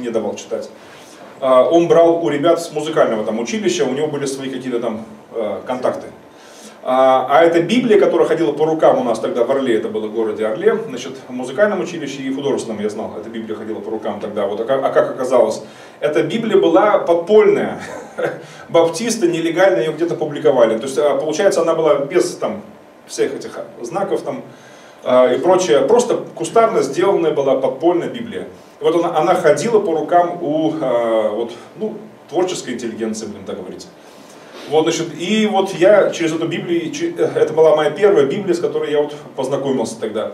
мне давал читать. А, он брал у ребят с музыкального там училища, у него были свои какие-то там э, контакты. А, а эта Библия, которая ходила по рукам у нас тогда в Орле, это было в городе Орле, значит, в музыкальном училище и художественном, я знал, эта Библия ходила по рукам тогда. Вот, а, а как оказалось, эта Библия была подпольная. Баптисты нелегально ее где-то публиковали. То есть, а, получается, она была без там, всех этих знаков там, и прочее. Просто кустарно сделанная была подпольная Библия. Вот она, она ходила по рукам у вот, ну, творческой интеллигенции, будем так говорить. Вот, значит, и вот я через эту Библию, э, это была моя первая Библия, с которой я вот познакомился тогда.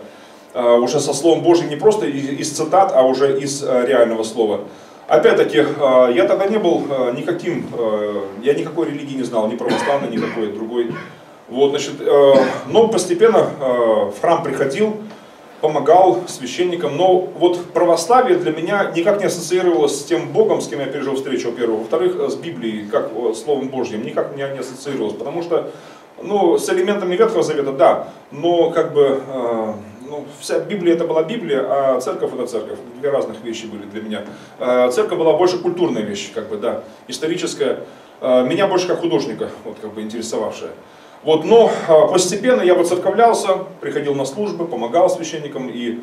А, уже со Словом Божьим, не просто из цитат, а уже из э, реального слова. Опять-таки, а, я тогда не был э, никаким, я никакой религии не знал, ни православной, ни какой другой. Вот, значит, но постепенно в храм приходил, помогал священникам, но вот православие для меня никак не ассоциировалось с тем Богом, с кем я пережил встречу, во-первых. Во-вторых, с Библией, как Словом Божьим, никак меня не ассоциировалось, потому что, ну, с элементами Ветхого Завета, да, но как бы, э, ну, вся Библия это была Библия, а церковь это церковь. Две разных вещи были для меня. Э, церковь была больше культурная вещь, как бы, да, историческая. Э, меня больше как художника, вот, как бы, интересовавшая. Вот, но а, постепенно я воцерковлялся, приходил на службы, помогал священникам и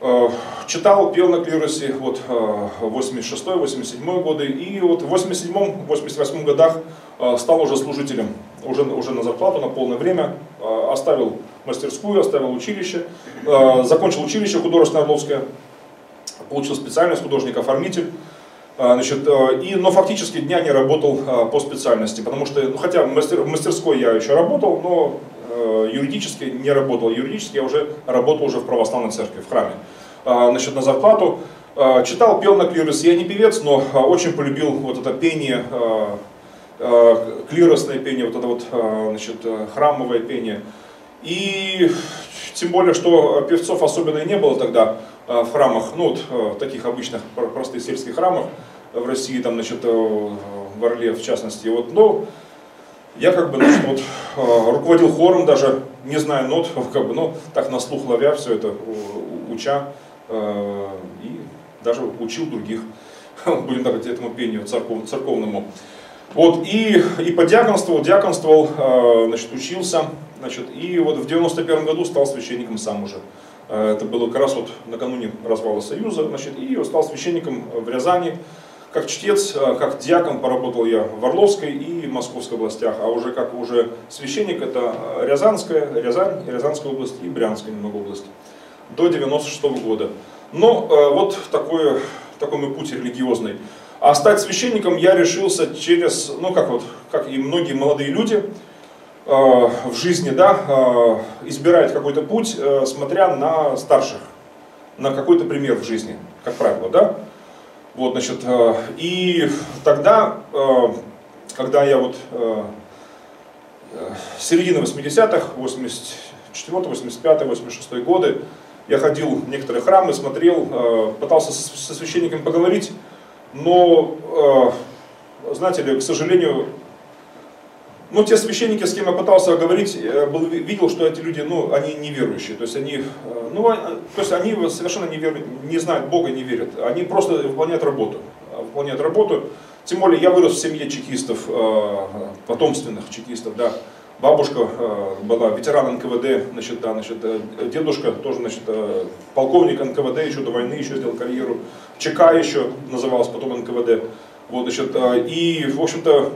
э, читал, пел на клиросе вот, э, 86-87 годы. И вот в 87-88 годах э, стал уже служителем, уже, уже на зарплату, на полное время. Э, оставил мастерскую, оставил училище, э, закончил училище художественное Орловское, получил специальность художник-оформитель. А, значит, э, и, но фактически дня не работал а, по специальности, потому что, ну, хотя мастер, в мастерской я еще работал, но э, юридически не работал. Юридически я уже работал уже в православной церкви, в храме. А, значит, на зарплату. Читал, пел на клирос. Я не певец, но очень полюбил вот это пение, клиросное пение, вот это вот, значит, храмовое пение. И тем более, что певцов особенно и не было тогда. Э, в храмах, ну вот э, таких обычных простых сельских храмах в России, там, значит, э, в Орле в частности. Вот, но я как бы, значит, вот, руководил хором даже, не знаю нот, как бы, но так на слух ловя все это, уча, и даже учил других, будем так говорить, этому пению церков, церковному. Вот, и, и подиаконствовал, диаконствовал, значит, учился, значит, и вот в 91 году стал священником сам уже. Э, это было как раз вот накануне развала Союза, значит, и стал священником в Рязани. Как чтец, э, как диакон поработал я в Орловской и Московской областях, а уже как уже священник это Рязанская, Рязань, Рязанская область и Брянская немного область до 96 -го года. Но э, вот такой, такой мой путь религиозный. А стать священником я решился через, ну как вот, как и многие молодые люди, Э, в жизни да, э, избирает какой-то путь, э, смотря на старших, на какой-то пример в жизни, как правило. Да? Вот, значит, и тогда, когда я вот середина 80-х, 84 85 86 годы, я ходил в некоторые храмы, смотрел, пытался со священниками поговорить, но, знаете ли, к сожалению, ну, те священники, с кем я пытался говорить, был, видел, что эти люди, ну, они неверующие. То есть они, э, ну, а, то есть они совершенно не, вер, не знают Бога, не верят. Они просто выполняют работу. Выполняют работу. Тем более я вырос в семье чекистов, э, потомственных чекистов, да. Бабушка э, была ветеран НКВД, значит, да, значит, дедушка тоже, значит, полковник НКВД еще до войны, еще сделал карьеру. ЧК еще называлась потом НКВД. Вот, значит, и, в общем-то,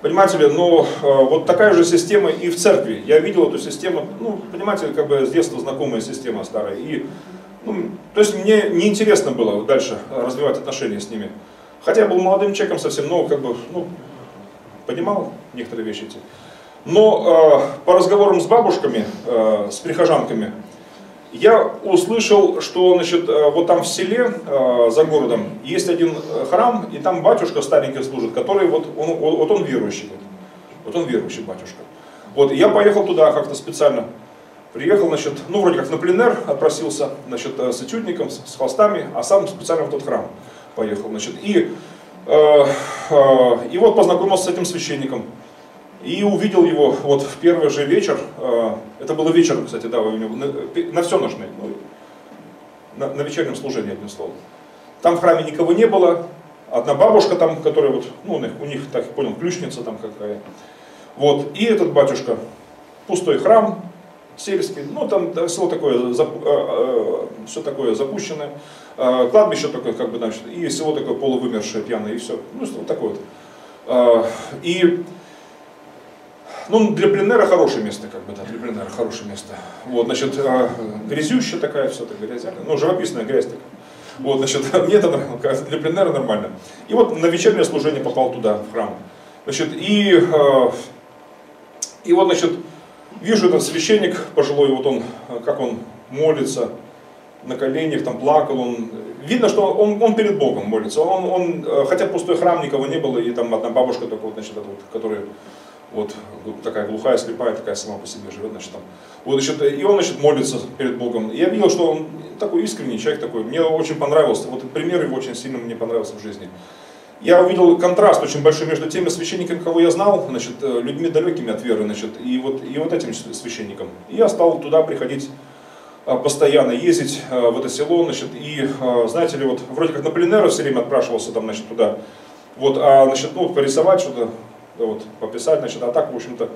Понимаете ли, но э, вот такая же система и в церкви. Я видел эту систему, ну, понимаете, как бы с детства знакомая система старая. И, ну, то есть мне неинтересно было дальше развивать отношения с ними. Хотя я был молодым человеком совсем, но как бы, ну, понимал некоторые вещи эти. Но э, по разговорам с бабушками, э, с прихожанками, я услышал, что значит, э, вот там в селе э, за городом есть один э, храм, и там батюшка старенький служит, который вот он, вот он верующий. Вот он верующий батюшка. Вот, я поехал туда как-то специально. Приехал, значит, ну, вроде как на пленер, отпросился, значит, с этюдником, с, с холстами, а сам специально в тот храм поехал, значит. И, э, э, и вот познакомился с этим священником. И увидел его вот в первый же вечер, э, это было вечером, кстати, да, у него, на, на всеночной, ну, на, на вечернем служении, одним словом. Там в храме никого не было. Одна бабушка там, которая вот, ну, у них, у них так понял, ключница там какая. Вот, и этот батюшка. Пустой храм, сельский, ну там да, село такое, зап, э, э, все такое запущенное, э, кладбище такое, как бы, значит, и село такое полувымершее, пьяное, и все. Ну, вот такое вот. Э, и ну, для пленера хорошее место, как бы, да, для пленера хорошее место. Вот, значит, э, грязющая такая, все так грязяка, ну, живописная грязь такая. Вот, значит, мне это нравилось, для пленера нормально. И вот на вечернее служение попал туда, в храм. Значит, и, э, и вот, значит, вижу этот священник пожилой, вот он, как он молится, на коленях, там плакал, он, видно, что он, он перед Богом молится, он, он, э, хотя пустой храм никого не было, и там одна бабушка только вот, значит, вот, которая вот такая глухая, слепая, такая сама по себе живет, значит, там. Вот, значит, и он, значит, молится перед Богом. И я видел, что он такой искренний человек такой. Мне очень понравился. Вот пример его очень сильно мне понравился в жизни. Я увидел контраст очень большой между теми священниками, кого я знал, значит, э, людьми далекими от веры, значит, и вот, и вот этим священником. И я стал туда приходить э, постоянно ездить э, в это село, значит, и, знаете ли, вот вроде как на пленера все время отпрашивался там, значит, туда, вот, а, значит, ну, порисовать что-то, вот, пописать, значит, а так, в общем-то,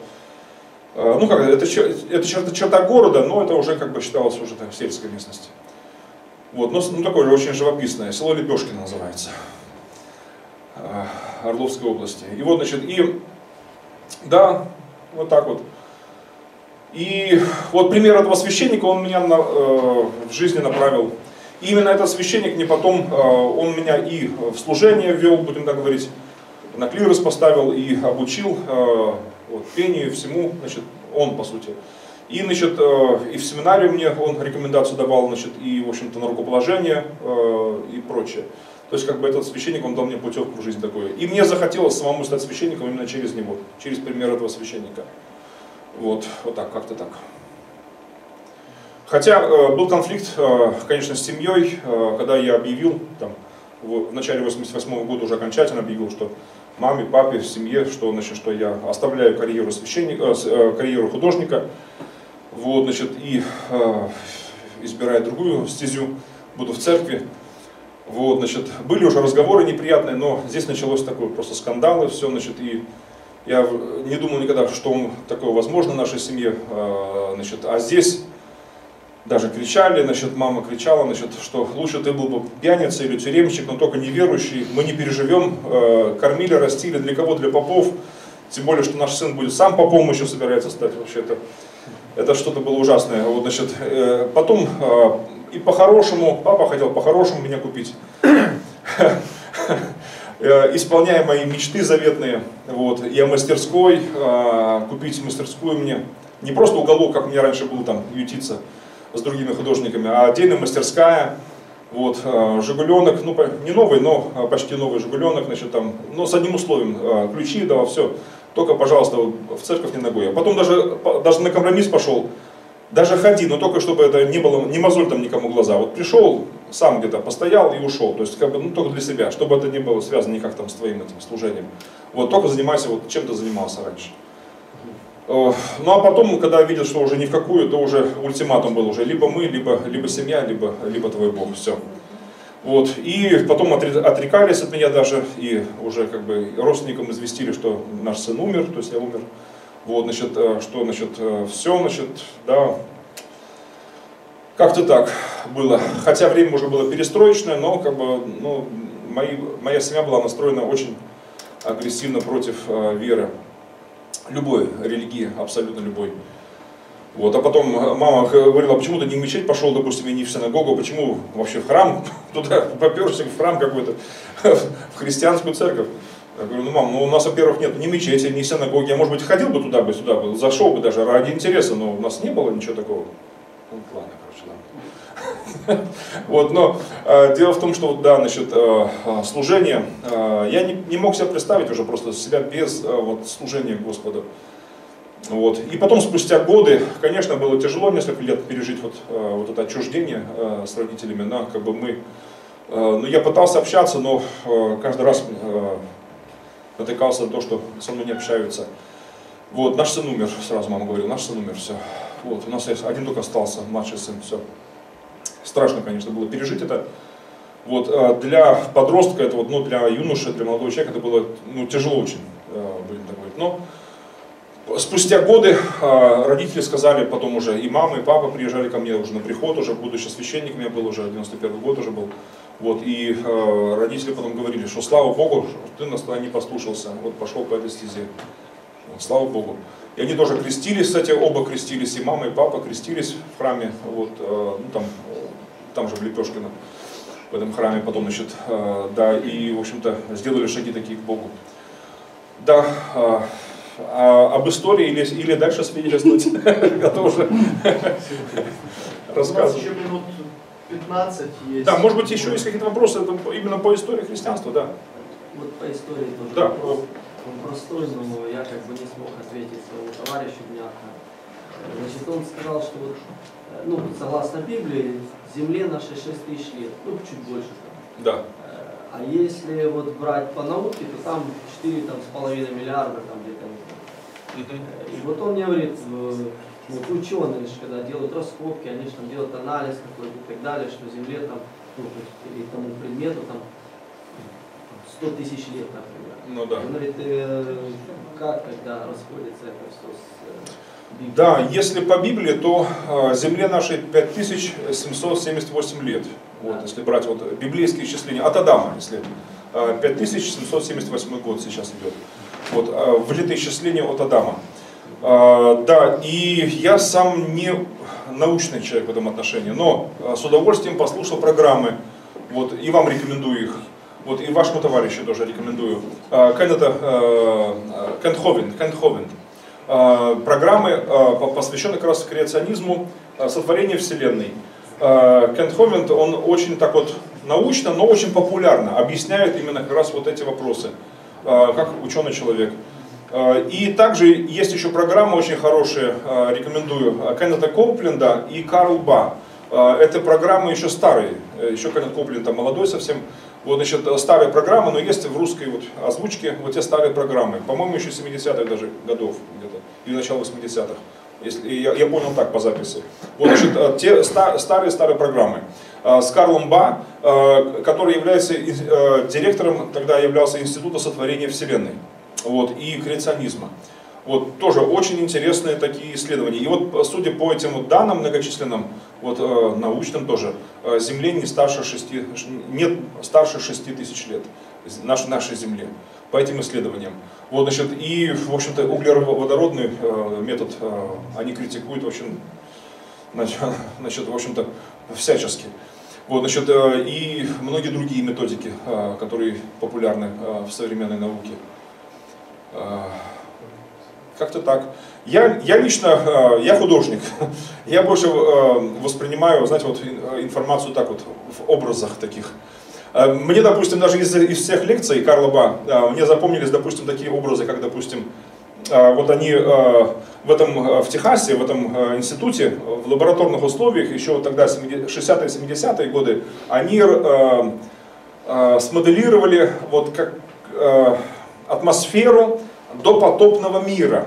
э, ну как, это, это черта, черта города, но это уже как бы считалось уже так, сельской местности. Вот, но ну, такое же очень живописное, село Лепешкино называется, э, Орловской области. И вот, значит, и, да, вот так вот. И вот пример этого священника, он меня на, э, в жизни направил. И именно этот священник мне потом, э, он меня и в служение ввел, будем так говорить, на клирос поставил и обучил э, вот, пению, всему, значит, он по сути. И, значит, э, и в семинаре мне он рекомендацию давал, значит, и, в общем-то, на рукоположение э, и прочее. То есть, как бы этот священник, он дал мне путевку в жизнь такую. И мне захотелось самому стать священником именно через него, через пример этого священника. Вот, вот так, как-то так. Хотя э, был конфликт, э, конечно, с семьей, э, когда я объявил, там, в, в начале 88 года уже окончательно объявил, что маме, папе, семье, что, значит, что я оставляю карьеру, священника, э, карьеру художника, вот, значит, и э, избираю другую стезю, буду в церкви. Вот, значит, были уже разговоры неприятные, но здесь началось такое просто скандалы, все, значит, и я не думал никогда, что такое возможно в нашей семье, э, значит, а здесь даже кричали, значит, мама кричала, значит, что лучше ты был бы пьяница или тюремщик, но только неверующий, мы не переживем, э, кормили, растили, для кого, для попов, тем более, что наш сын будет сам попом еще собирается стать, вообще это, это что-то было ужасное. Вот, значит, э, потом э, и по-хорошему, папа хотел по-хорошему меня купить, исполняя мои мечты заветные, вот, я мастерской, купить мастерскую мне, не просто уголок, как меня раньше был там ютиться, с другими художниками, а отдельная мастерская, вот, э, Жигуленок, ну, не новый, но э, почти новый Жигуленок, значит, там, но с одним условием, э, ключи, да, все, только, пожалуйста, в церковь не ногой. А потом даже, даже на компромисс пошел, даже ходи, но только чтобы это не было, не мозоль там никому глаза. Вот пришел, сам где-то постоял и ушел, то есть как бы, ну, только для себя, чтобы это не было связано никак там с твоим этим служением. Вот, только занимайся вот чем ты занимался раньше. Ну а потом, когда видят, что уже ни в какую, то уже ультиматум был уже либо мы, либо, либо семья, либо, либо твой Бог, все. Вот. И потом отрекались от меня даже, и уже как бы родственникам известили, что наш сын умер, то есть я умер. Вот, значит, э, что, значит, э, все, значит, да, как-то так было. Хотя время уже было перестроечное, но как бы, ну, мои, моя семья была настроена очень агрессивно против э, веры любой религии, абсолютно любой. Вот, а потом мама говорила, почему ты не в мечеть пошел, допустим, и не в синагогу, почему вообще в храм, туда поперся в храм какой-то, в христианскую церковь. Я говорю, ну мам, ну у нас, во-первых, нет ни мечети, ни синагоги, я, может быть, ходил бы туда бы, сюда бы, зашел бы даже ради интереса, но у нас не было ничего такого. Ну, ладно, Вот, но э, дело в том, что да, значит, э, э, служение, э, я не, не мог себе представить уже просто себя без э, вот, служения Господу. Вот. И потом, спустя годы, конечно, было тяжело несколько лет пережить вот, э, вот это отчуждение э, с родителями. На, как бы мы, э, ну, я пытался общаться, но э, каждый раз э, натыкался на то, что со мной не общаются. Вот, наш сын умер, сразу мама говорила, наш сын умер, все. Вот, у нас один только остался, младший сын, все. Страшно, конечно, было пережить это. Вот, э, для подростка, это вот, ну, для юноши, для молодого человека это было ну, тяжело очень, э, будем так говорить. Но спустя годы э, родители сказали, потом уже и мама, и папа приезжали ко мне уже на приход, уже будучи священником, я был уже, 91 год уже был. Вот, и родители потом говорили, что слава Богу, ты нас не послушался, вот пошел по этой стезе. Вот, слава Богу. И они тоже крестились, кстати, оба крестились, и мама, и папа крестились в храме, вот, ну, там, там же в Лепешкино, в этом храме потом, значит, э, да, и, в общем-то, сделали шаги такие к Богу. Да, э, а, об истории или, или дальше свидетельствовать, готов уже рассказывать. 15 есть. Да, может быть, еще есть какие-то вопросы именно по истории христианства, да. Вот по истории тоже да. вопрос. Но я как бы не смог ответить своему товарищу внятно. Значит, он сказал, что вот, э, ну, согласно Библии, Земле нашей 6 тысяч лет, ну, чуть больше там. Да. Э, а если вот брать по науке, то там 4 там, с половиной миллиарда там где-то. И вот он мне говорит, вот ученые, когда делают раскопки, они же там делают анализ какой-то и так далее, что Земле там, ну, или тому предмету там 100 тысяч лет, например. Ну да. Он говорит, э, как тогда расходится это все с? Да, если по Библии, то э, Земле нашей 5778 лет. Вот, если брать вот библейские исчисления, от Адама, если э, 5778 год сейчас идет. Вот, э, в летоисчисление от Адама. А, да, и я сам не научный человек в этом отношении, но а, с удовольствием послушал программы, вот, и вам рекомендую их. Вот, и вашему товарищу тоже рекомендую. А, Кеннета, Кентховен, Кентховен. Программы, посвященные как раз креационизму, сотворению Вселенной. Кентховен, он очень так вот научно, но очень популярно объясняет именно как раз вот эти вопросы, как ученый человек. Э, и также есть еще программы очень хорошие, э, рекомендую, э, Кеннета Копленда и Карл Ба. Это программы еще старые, еще Кеннет Копленд там молодой совсем. Вот, значит, старые программы, но есть в русской вот озвучке вот те старые программы. По-моему, еще 70-х даже годов где-то, или начало 80-х. Если, я, я понял так по записи. Вот, значит, те старые-старые программы. С Карлом Ба, который является директором, тогда являлся Института сотворения Вселенной вот, и креационизма. Вот тоже очень интересные такие исследования. И вот, судя по этим вот данным многочисленным, вот, э, научным тоже, э, Земле не старше 6, нет старше 6 тысяч лет наш, нашей Земле по этим исследованиям. Вот, значит, и, в общем-то, углеродный э, метод э, они критикуют, в общем, значит, в общем-то, всячески. Вот, значит, э, и многие другие методики, э, которые популярны э, в современной науке. Как-то так. Я, я лично, а, я художник. Я больше а, воспринимаю, знаете, вот информацию так вот, в образах таких. Мне, допустим, даже из, из всех лекций Карла Ба, мне запомнились, допустим, такие образы, как, допустим, вот они в этом, в Техасе, в этом институте, в лабораторных условиях, еще тогда 60-е, 70-е годы, они смоделировали вот как атмосферу до потопного мира.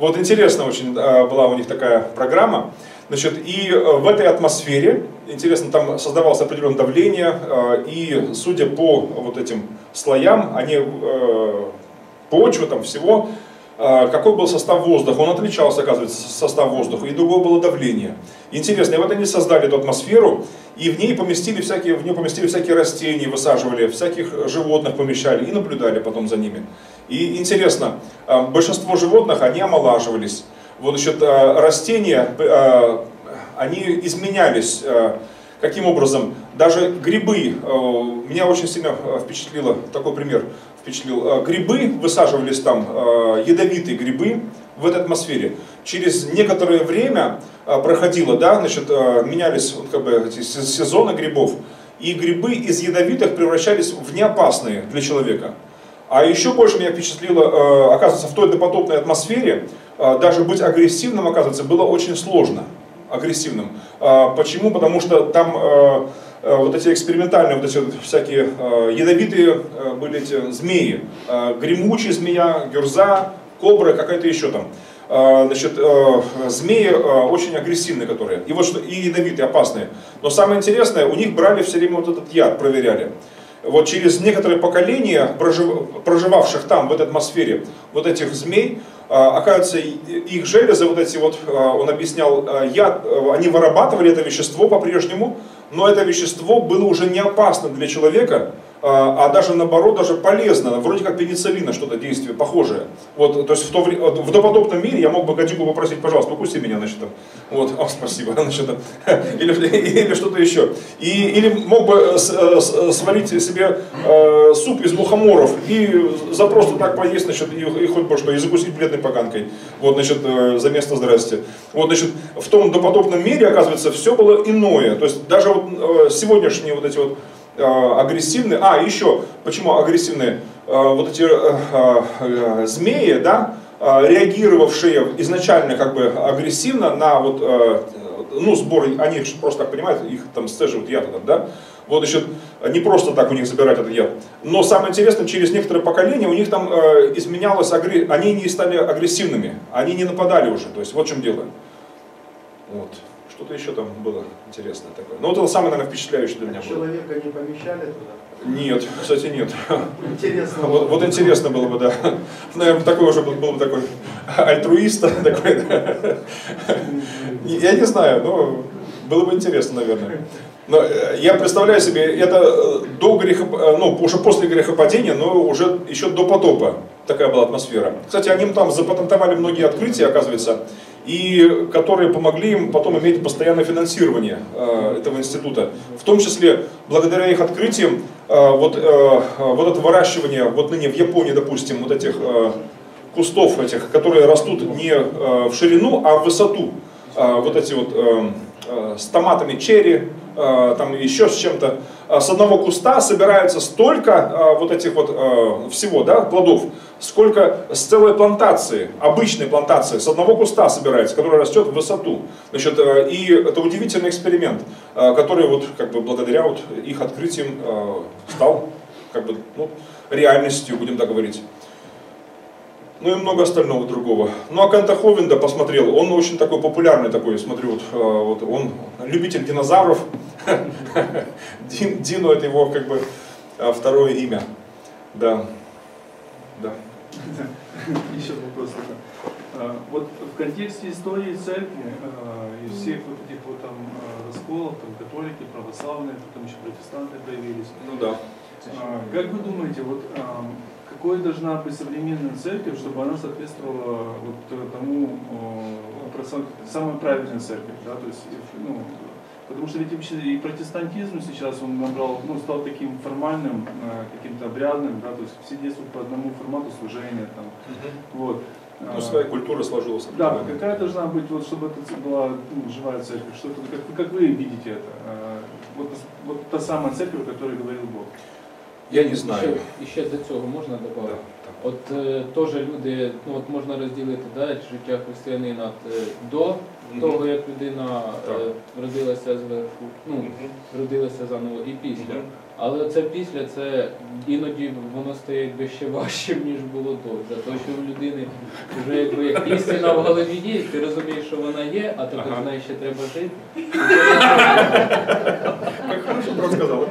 Вот интересно очень э, была у них такая программа. Значит, и э, в этой атмосфере, интересно, там создавалось определенное давление, э, и судя по вот этим слоям, они, почвы там всего, какой был состав воздуха. Он отличался, оказывается, состав воздуха, и другое было давление. Интересно, и вот они создали эту атмосферу, и в ней поместили всякие, в нее поместили всякие растения, высаживали, всяких животных помещали и наблюдали потом за ними. И интересно, а, большинство животных, они омолаживались. Вот, значит, а, растения, а, они изменялись. Каким образом? Даже грибы, меня очень сильно впечатлило, такой пример впечатлил. Грибы высаживались там, ядовитые грибы в этой атмосфере. Через некоторое время проходило, да, значит, менялись вот, как бы, эти сезоны грибов, и грибы из ядовитых превращались в неопасные для человека. А еще больше меня впечатлило, э, оказывается, в той допотопной атмосфере э, даже быть агрессивным, оказывается, было очень сложно. Агрессивным. Э, почему? Потому что там вот эти экспериментальные, вот эти всякие ядовитые были эти змеи. Гремучая змея, гюрза, кобра, какая-то еще там. значит, змеи очень агрессивные, которые, и вот что, и ядовитые, опасные. Но самое интересное, у них брали все время вот этот яд, проверяли. Вот через некоторые поколения, проживавших там, в этой атмосфере, вот этих змей, оказывается, их железы, вот эти вот, он объяснял, яд, они вырабатывали это вещество по-прежнему, но это вещество было уже не опасно для человека, а, а даже наоборот, даже полезно, вроде как пенициллина что-то действие похожее. Вот, то есть в, то, в допотопном мире я мог бы Гадюку попросить, пожалуйста, укуси меня, значит, там. вот, о, спасибо, значит, или, или что-то еще. И, или мог бы э, э, сварить себе э, суп из мухоморов и за просто так поесть, значит, и, и хоть бы что, и закусить бледной поганкой, вот, значит, э, за место здрасте. Вот, значит, в том допотопном мире, оказывается, все было иное. То есть даже вот э, сегодняшние вот эти вот Э, агрессивные. А, еще, почему агрессивные? Э, вот эти э, змеи, да, реагировавшие изначально как бы агрессивно на вот, ну, сбор, они просто так понимают, их там сцеживают яд этот, да, вот еще не просто так у них забирать этот яд. Но самое интересное, через некоторые поколения у них там э, изменялось, агр... они не стали агрессивными, они не нападали уже, то есть вот в чем дело. Вот. Что-то еще там было интересное такое. Ну, вот это самое, наверное, впечатляющее для меня было. Человека не помещали туда? Нет, кстати, нет. Интересно. Вот, вот интересно было бы, да. Наверное, такой уже был, был бы такой альтруист такой, да. Я не знаю, но было бы интересно, наверное. Но э, я представляю себе, это э, до греха, э, ну, уже после грехопадения, но уже еще до потопа такая была атмосфера. Кстати, они там запатентовали многие открытия, оказывается, и которые помогли им потом иметь постоянное финансирование э, этого института. В том числе, благодаря их открытиям, э, вот, э, вот это выращивание, вот ныне в Японии, допустим, вот этих кустов этих, которые растут не в ширину, а в высоту, вот эти вот э, э, с томатами черри, э, там еще с чем-то, э, с одного куста собирается столько э, вот этих вот э, всего, да, плодов, сколько с целой плантации, обычной плантации, с одного куста собирается, который растет в высоту. Значит, э, и это удивительный эксперимент, э, который вот как бы благодаря вот их открытиям э, стал как бы ну, реальностью, будем так говорить. Ну и много остального другого. Ну а Кента Ховенда посмотрел, он очень такой популярный такой, смотрю, вот, вот он любитель динозавров. Дину это его как бы второе имя. Да. Да. Еще вопрос. А, вот в контексте истории церкви и всех вот этих вот там расколов, там католики, православные, потом еще протестанты появились. Ну да. Как вы думаете, вот какой должна быть современная церковь, чтобы она соответствовала вот тому самой правильной церкви, да, то есть ну, Потому что ведь вообще и протестантизм сейчас он набрал, ну, стал таким формальным, э, каким-то обрядным, да, то есть все действуют по одному формату служения. Там, угу. вот. Ну, а, своя культура сложилась. Да, какая должна быть, вот, чтобы это была ну, живая церковь, что это, как, как вы видите это? Вот, вот та самая церковь, о которой говорил Бог. Я не знаю. Ще, ще до цього можна додати? От е, теж люди, ну от можна розділити да, життя християнина до того, як людина е, родилася зверху, ну, родилася заново і після. Але це після, це іноді воно стає ще важчим, ніж було до. За те, що у людини вже якби як істина в голові є, ти розумієш, що вона є, а тепер ага. з нею ще треба жити. Як хорошо розказали.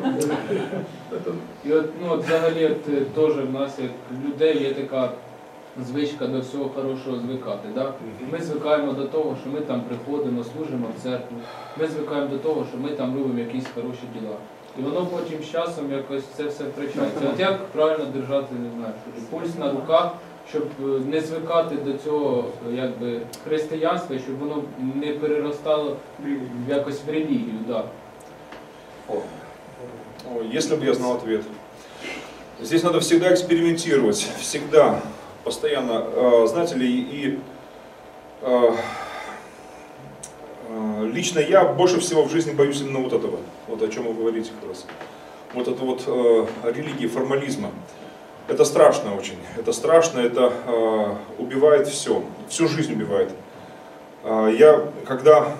І от, ну, от взагалі от, е, теж в нас як людей є така звичка до всього хорошого звикати. Да? Ми звикаємо до того, що ми там приходимо, служимо в церкву. Ми звикаємо до того, що ми там робимо якісь хороші діла. І воно потім з часом якось це все втрачається. От як правильно держати, не знаю, пульс на руках, щоб е, не звикати до цього якби, християнства, щоб воно не переростало якось в релігію. Да. О, если бы я знал ответ. Здесь надо всегда экспериментировать, всегда постоянно, э, знаете ли, и э, э, лично я больше всего в жизни боюсь именно вот этого, вот о чем вы говорите как раз. Вот это вот религии формализма. Это страшно очень, это страшно, это убивает все, всю жизнь убивает. Я, когда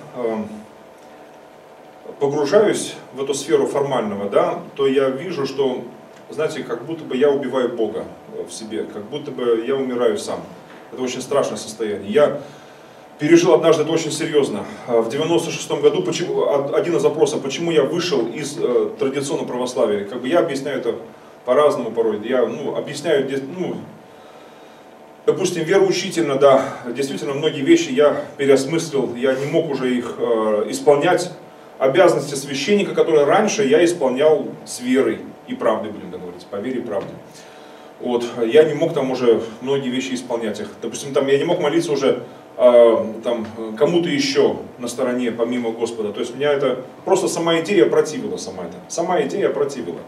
погружаюсь в эту сферу формального, да, то я вижу, что, знаете, как будто бы я убиваю Бога в себе, как будто бы я умираю сам. Это очень страшное состояние. Я пережил однажды это очень серьезно. В 96 году почему, один из запросов, почему я вышел из э, традиционного православия. Как бы я объясняю это по-разному порой. Я ну, объясняю, ну, допустим, вероучительно, да, действительно многие вещи я переосмыслил, я не мог уже их э, исполнять. Обязанности священника, которые раньше я исполнял с верой и правдой, будем говорить, по вере и правде. Вот, я не мог там уже многие вещи исполнять их. Допустим, там я не мог молиться уже там, кому-то еще на стороне, помимо Господа. То есть меня это, просто сама идея противила, сама это. Сама идея противила.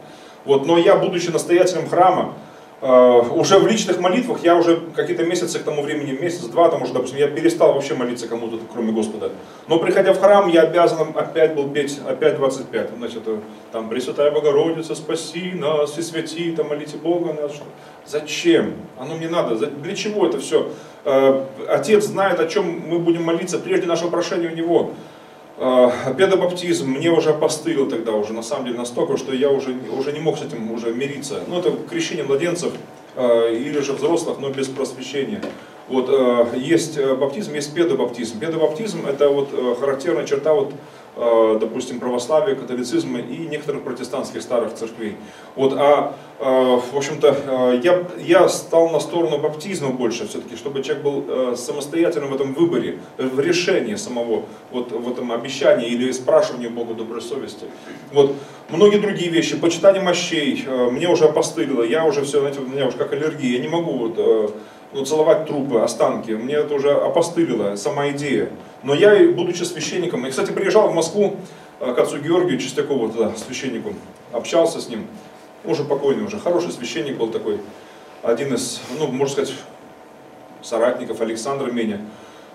Вот, но я, будучи настоятелем храма, уже в личных молитвах, я уже какие-то месяцы к тому времени, месяц-два, там уже, допустим, я перестал вообще молиться кому-то, кроме Господа. Но приходя в храм, я обязан опять был петь, опять 25. Значит, э, там, Пресвятая Богородица, спаси нас и святи, там, молите Бога нас. Зачем? Оно мне надо. Для чего это все? Э, Отец знает, о чем мы будем молиться прежде нашего прошения у Него. А, педобаптизм мне уже опостылил тогда уже, на самом деле, настолько, что я уже, уже не мог с этим уже мириться. Ну, это крещение младенцев а, или же взрослых, но без просвещения. Вот, а, есть э, баптизм, есть педобаптизм. Педобаптизм – это вот э, характерная черта вот допустим, православия, католицизма и некоторых протестантских старых церквей. Вот, а, э, в общем-то, э, я, я стал на сторону баптизма больше все-таки, чтобы человек был самостоятельным в этом выборе, в решении самого, вот в этом обещании или спрашивании Бога доброй совести. Вот, многие другие вещи, почитание мощей, мне уже опостылило, я уже все, знаете, у меня уже как аллергия, я не могу вот, ну, целовать трупы, останки, мне это уже опостылило, сама идея. Но я, будучи священником, и, кстати, приезжал в Москву э, к отцу Георгию Чистякову, тогда, священнику, общался с ним, уже покойный уже, хороший священник был такой, один из, ну, можно сказать, соратников Александра Меня,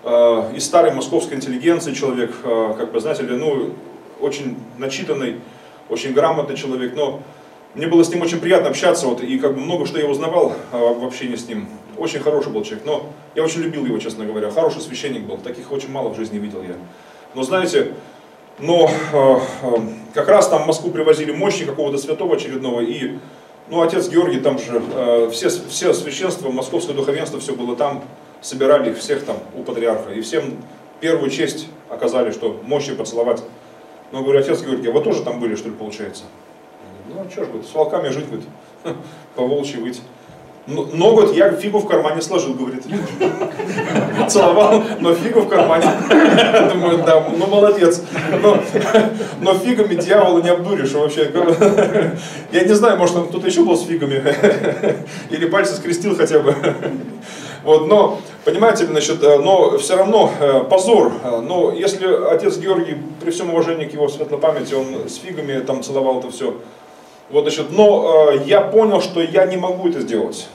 э, из старой московской интеллигенции человек, э, как бы, знаете ли, ну, очень начитанный, очень грамотный человек, но мне было с ним очень приятно общаться, вот, и как бы много что я узнавал в общении с ним. Очень хороший был человек, но я очень любил его, честно говоря. Хороший священник был, таких очень мало в жизни видел я. Но знаете, но э, э, как раз там в Москву привозили мощи какого-то святого очередного, и ну, отец Георгий, там же э, все, все священства, московское духовенство, все было там, собирали их всех там у патриарха, и всем первую честь оказали, что мощи поцеловать. Но говорю, отец Георгий, а вы тоже там были, что ли, получается? Ну, а что ж, говорит, с волками жить, говорит, по волчьи быть. Но вот я фигу в кармане сложил, говорит. Целовал, но фигу в кармане. Думаю, да, ну молодец. Но, но фигами дьявола не обдуришь вообще. Я не знаю, может он кто-то еще был с фигами. Или пальцы скрестил хотя бы. Вот, но, понимаете, значит, э, но все равно э, позор. Но если отец Георгий, при всем уважении к его светлой памяти, он с фигами там целовал это все, вот, значит, но э, я понял, что я не могу это сделать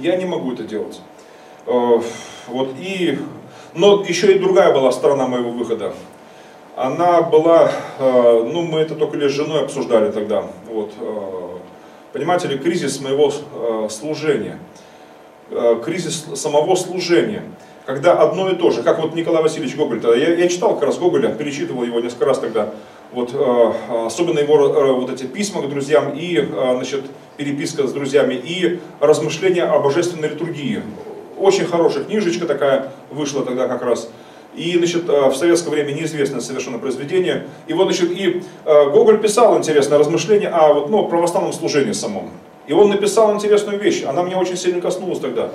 я не могу это делать. Э, вот, и, но еще и другая была сторона моего выхода. Она была, э, ну мы это только лишь с женой обсуждали тогда. Вот, э, понимаете ли, кризис моего служения, кризис самого служения когда одно и то же, как вот Николай Васильевич Гоголь, я, я читал как раз Гоголя, перечитывал его несколько раз тогда, вот, э, особенно его э, вот эти письма к друзьям и э, значит, переписка с друзьями и размышления о божественной литургии. Очень хорошая книжечка такая вышла тогда как раз. И, значит, в советское время неизвестное совершенно произведение. И вот, значит, и Гоголь писал интересное размышление о вот, ну, православном служении самом. И он написал интересную вещь, она меня очень сильно коснулась тогда.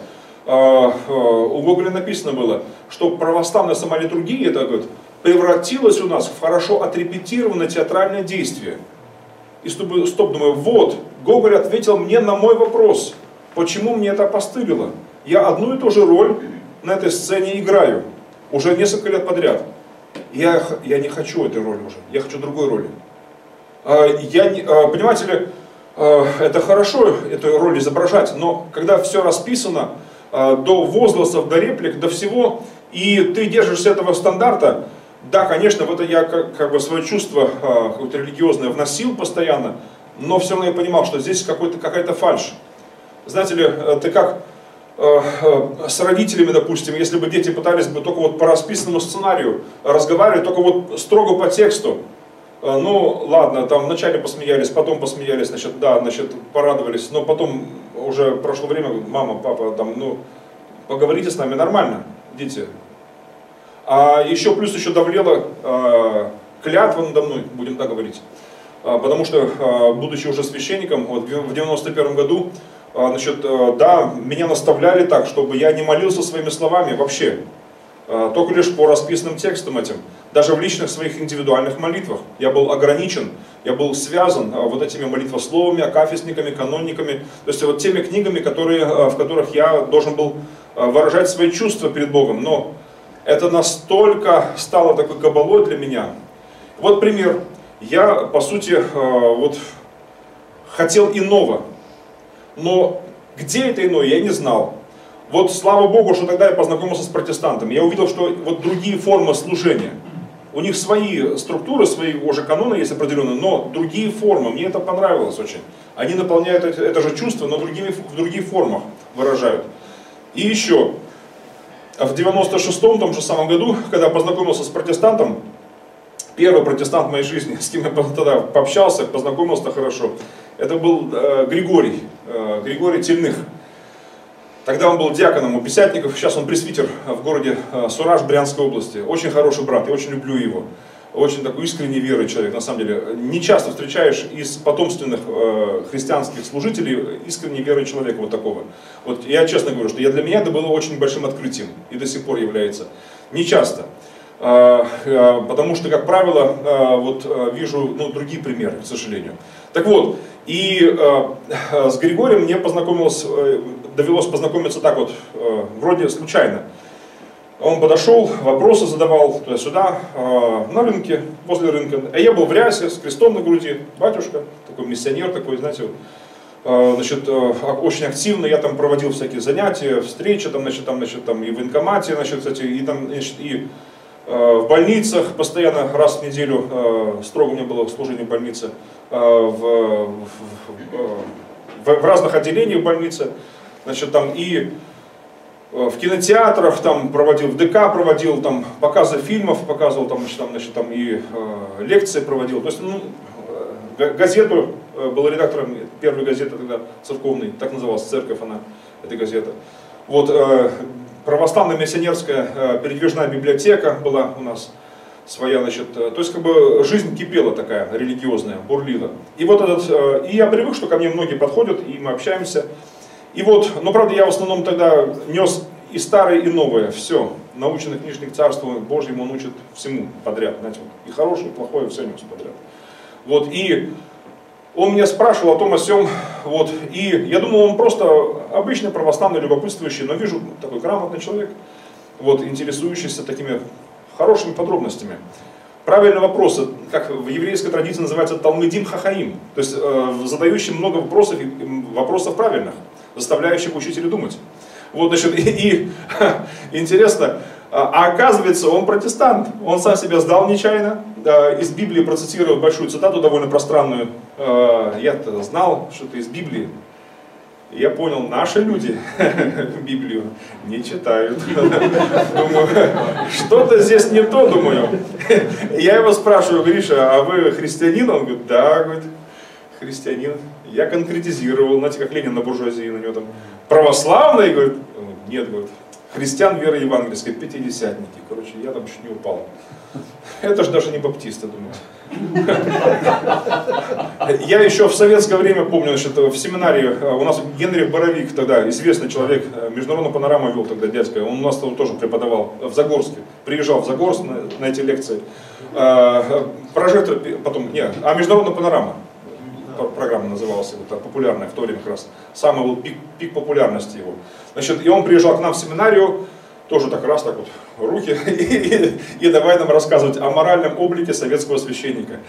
У Гоголя написано было, что православная самолитургия, это, говорит, превратилось у нас в хорошо отрепетированное театральное действие. И стоп, стоп, думаю, вот, Гоголь ответил мне на мой вопрос, почему мне это постылило. Я одну и ту же роль на этой сцене играю, уже несколько лет подряд. Я, я не хочу этой роли уже, я хочу другой роли. А, я, а, понимаете ли, а, это хорошо эту роль изображать, но когда все расписано, до возгласов, до реплик, до всего, и ты держишься этого стандарта, да, конечно, в это я как, как бы свое чувство э, какое-то религиозное вносил постоянно, но все равно я понимал, что здесь какая-то фальш. Знаете ли, э, ты как э, э, с родителями, допустим, если бы дети пытались бы только вот по расписанному сценарию разговаривать, только вот строго по тексту, ну, ладно, там вначале посмеялись, потом посмеялись, значит, да, значит, порадовались, но потом уже прошло время, мама, папа, там, ну, поговорите с нами нормально, дети. А еще плюс еще давлела э, клятва надо мной, будем так говорить. А, потому что, а, будучи уже священником, вот в 91 году, а, значит, да, меня наставляли так, чтобы я не молился своими словами вообще, только лишь по расписанным текстам этим. Даже в личных своих индивидуальных молитвах я был ограничен, я был связан вот этими молитвословами, акафисниками, канонниками, то есть вот теми книгами, которые, в которых я должен был выражать свои чувства перед Богом. Но это настолько стало такой кабалой для меня. Вот пример я, по сути, э, вот хотел иного. Но где это иное, я не знал. Вот слава Богу, что тогда я познакомился с протестантами. Я увидел, что вот другие формы служения. У них свои структуры, свои уже каноны есть определенные, но другие формы. Мне это понравилось очень. Они наполняют это, же чувство, но другими, в других формах выражают. И еще, в 96-м, том же самом году, когда познакомился с протестантом, первый протестант в моей жизни, с кем я тогда пообщался, познакомился хорошо, это был э, Григорий, э, Григорий Тельных. Тогда он был диаконом у Писятников, сейчас он пресвитер в городе э, Сураж Брянской области. Очень хороший брат, я очень люблю его. Очень такой искренний веры человек, на самом деле. Не часто встречаешь из потомственных э, христианских служителей искренней веры человека вот такого. Вот я честно говорю, что я, для меня это было очень большим открытием и до сих пор является. Не часто. А, а, потому что, как правило, а, вот вижу ну, другие примеры, к сожалению. Так вот, и с Григорием мне познакомилось, э, довелось познакомиться так вот, э, вроде случайно. Он подошел, вопросы задавал туда-сюда, на рынке, возле рынка. А я был в рясе, с крестом на груди, батюшка, такой миссионер такой, знаете, значит, очень активно, я там проводил всякие занятия, встречи, там, значит, там, значит, там и в военкомате, значит, кстати, и там, значит, и Э, в больницах постоянно раз в неделю, э, строго у меня было служение в больнице, э, в, в, в, в разных отделениях больницы, значит, там и в кинотеатрах там проводил, в ДК проводил, там показы фильмов показывал, там, значит, там, значит, там и э, лекции проводил. То есть, ну, газету, был редактором первой газеты тогда церковной, так называлась церковь она, эта газета. Вот, э, православная миссионерская э, передвижная библиотека была у нас своя, значит, э, то есть как бы жизнь кипела такая, религиозная, бурлила. И вот этот, э, и я привык, что ко мне многие подходят, и мы общаемся. И вот, но правда я в основном тогда нес и старое, и новое, все. Наученный книжник царству Божьему он учит всему подряд, знаете, и хорошее, и плохое, все нес подряд. Вот, и он меня спрашивал о том, о сем, вот, и я думал, он просто обычный православный, любопытствующий, но вижу, такой грамотный человек, вот, интересующийся такими хорошими подробностями. Правильный вопрос, как в еврейской традиции называется Талмедим Хахаим, то есть э, задающий много вопросов, вопросов правильных, заставляющих учителя думать. Вот, значит, и, и интересно, а, а оказывается, он протестант, он сам себя сдал нечаянно, из Библии процитировал большую цитату, довольно пространную. Э, я-то знал, что это из Библии. Я понял, наши люди Библию не читают. Думаю, что-то здесь не то, думаю. Я его спрашиваю, Гриша, а вы христианин? Он говорит, да, говорит, христианин. Я конкретизировал, знаете, как Ленин на буржуазии, на него там православный, говорит, нет, говорит, христиан веры евангельской, пятидесятники. Короче, я там чуть не упал. Это же даже не баптисты, думаю. Я еще в советское время помню, значит, в семинарии э, у нас Генрих Боровик, тогда известный человек, э, международную панораму вел тогда дядька, он у нас тоже преподавал в Загорске, приезжал в Загорск на, на эти лекции. Э, прожектор, потом, нет, а международная панорама программа называлась, вот, популярная в то время как раз, самый был пик, пик популярности его. Значит, и он приезжал к нам в семинарию, тоже так раз так вот руки и давай нам рассказывать о моральном облике советского священника.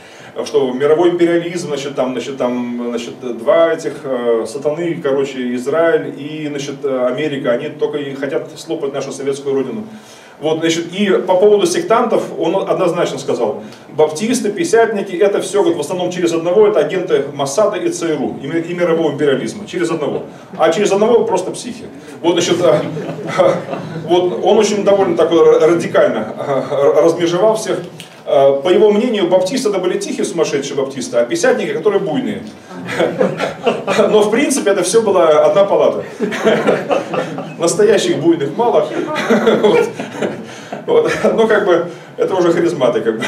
Что мировой империализм, значит, там, значит, там, значит, два этих э, сатаны, короче, Израиль и, значит, Америка, они только и хотят слопать нашу советскую родину. Вот, значит, и по поводу сектантов он однозначно сказал, баптисты, писятники, это все вот, в основном через одного, это агенты Массада и ЦРУ, и, и мирового империализма, через одного. А через одного просто психи. Вот, значит, а, вот он очень довольно так радикально а, размежевал всех. А, по его мнению, баптисты это были тихие сумасшедшие баптисты, а писятники, которые буйные. Но в принципе это все была одна палата. настоящих буйных мало. Вот. Вот. Ну, как бы, это уже харизматы, как бы.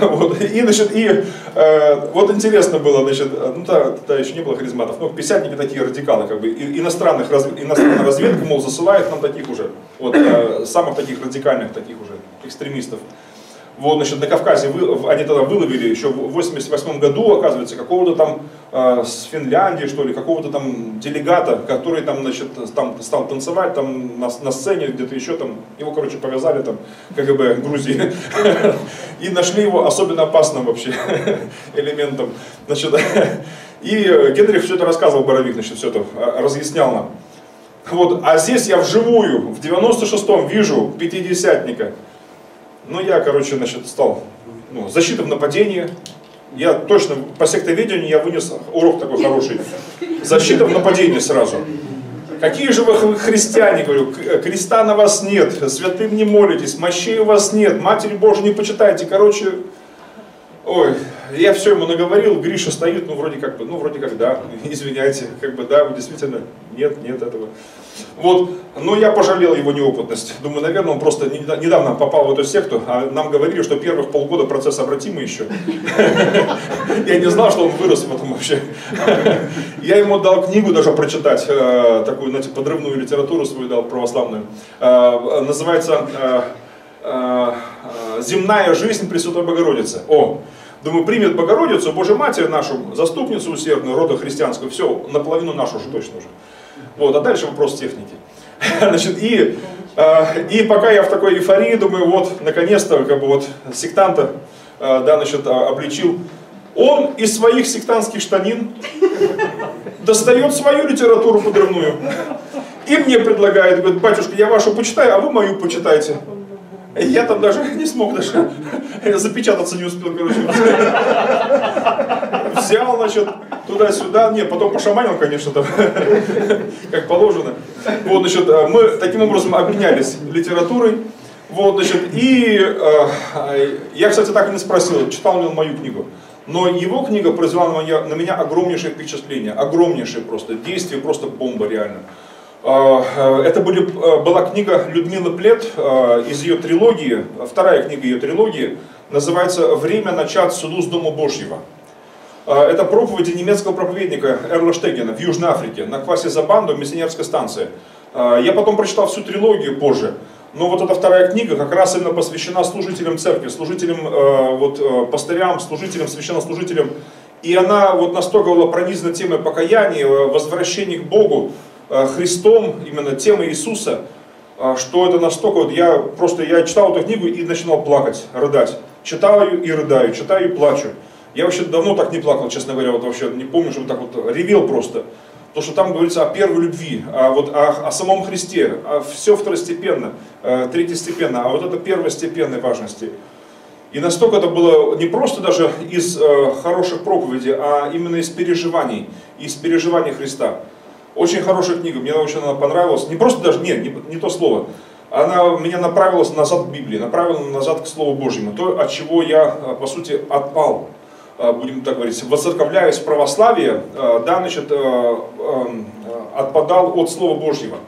Вот. И, значит, и э, вот интересно было, значит, ну, тогда, тогда еще не было харизматов, но писятники такие радикалы, как бы, и, иностранных, раз, иностранная разведка, мол, засылает нам таких уже, вот, э, самых таких радикальных, таких уже экстремистов. Вот, значит, на Кавказе вы, они тогда выловили еще в 88 году, оказывается, какого-то там э, с Финляндии, что ли, какого-то там делегата, который там, значит, там стал танцевать там на, на сцене, где-то еще там, его, короче, повязали там КГБ Грузии. И нашли его особенно опасным вообще элементом. Значит, и Генрих все это рассказывал, Боровик, значит, все это а, разъяснял нам. Вот, а здесь я вживую, в 96-м вижу пятидесятника, ну, я, короче, значит, стал ну, защита в нападении. Я точно по сектоведению я вынес урок такой хороший. Защита в нападении сразу. Какие же вы христиане, говорю, креста на вас нет, святым не молитесь, мощей у вас нет, Матери Божьей не почитайте. Короче, ой, я все ему наговорил, Гриша стоит, ну вроде как бы, ну вроде как да, извиняйте, как бы да, действительно, нет, нет этого. Вот, но я пожалел его неопытность. Думаю, наверное, он просто недавно попал в эту секту, а нам говорили, что первых полгода процесс обратимый еще. Я не знал, что он вырос потом вообще. Я ему дал книгу даже прочитать, э, такую, знаете, подрывную литературу свою дал, православную. Э, называется э, «Земная жизнь Пресвятой Богородицы». О, Думаю, примет Богородицу, Божью Матерь нашу, заступницу усердную, рода христианского, все, наполовину нашу уже точно уже. Вот, а дальше вопрос техники. Значит, и, э, и пока я в такой эйфории, думаю, вот, наконец-то, как бы вот, сектанта, э, да, значит, обличил, он из своих сектантских штанин достает свою литературу подрывную и мне предлагает, говорит, батюшка, я вашу почитаю, а вы мою почитайте. Я там даже не смог даже запечататься не успел, короче. Взял, значит, туда-сюда. Не, потом пошаманил, конечно, там, как положено. Вот, значит, э, мы таким образом обменялись литературой. Вот, значит, и э, я, кстати, так и не спросил, читал ли он мою книгу. Но его книга произвела на меня, на меня огромнейшее впечатление, огромнейшее просто, действие просто бомба реально. А, э, это были, э, была книга Людмилы Плет э, из ее трилогии, вторая книга ее трилогии, называется «Время начать суду с Дома Божьего». Это проповеди немецкого проповедника Эрла Штегена в Южной Африке на квасе за банду миссионерской станции. Я потом прочитал всю трилогию позже, но вот эта вторая книга как раз именно посвящена служителям церкви, служителям, вот, пастырям, служителям, священнослужителям. И она вот настолько была пронизана темой покаяния, возвращения к Богу, Христом, именно темой Иисуса, э, что это настолько, вот я просто, я читал эту книгу и начинал плакать, рыдать. Читаю и рыдаю, читаю и плачу. Я вообще давно так не плакал, честно говоря, вот вообще не помню, чтобы так вот ревел просто. То, что там говорится о первой любви, о, вот, о, о самом Христе, о, все второстепенно, э, третьестепенно, а вот это первостепенной важности. И настолько это было не просто даже из э, хороших проповедей, а именно из переживаний, из переживаний Христа. Очень хорошая книга, мне очень она понравилась. Не просто даже, нет, не, не то слово. Она меня направила назад к Библии, направила назад к Слову Божьему. То, от чего я, э, по сути, отпал, э, будем так говорить, воцерковляясь в православие, э, да, значит, отпадал от Слова Божьего.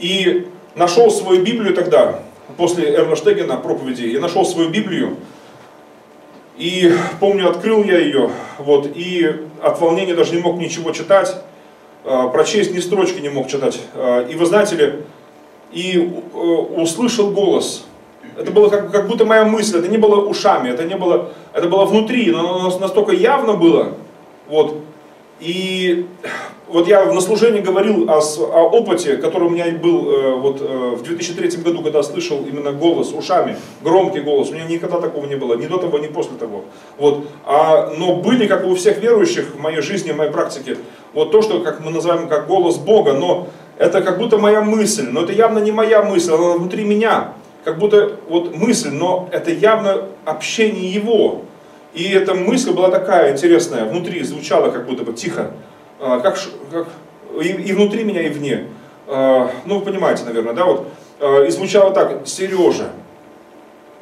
И нашел свою Библию тогда, после Эрна Штегена проповеди, я нашел свою Библию, и помню, открыл я ее, вот, и от волнения даже не мог ничего читать. А, прочесть ни строчки не мог читать. А, и вы знаете ли, и э, услышал голос. Это было как, как будто моя мысль, это не было ушами, это не было, это было внутри, но оно настолько явно было. Вот. И вот я на служении говорил о, о опыте, который у меня был э, вот, э, в 2003 году, когда слышал именно голос ушами, громкий голос. У меня никогда такого не было, ни до того, ни после того. Вот. А, но были, как и у всех верующих в моей жизни, в моей практике, вот то, что как мы называем как голос Бога, но это как будто моя мысль, но это явно не моя мысль, она внутри меня. Как будто вот мысль, но это явно общение Его. И эта мысль была такая интересная, внутри звучала как будто бы тихо, а, как, как, и, и внутри меня, и вне. А, ну, вы понимаете, наверное, да, вот. А, и звучало так, Сережа,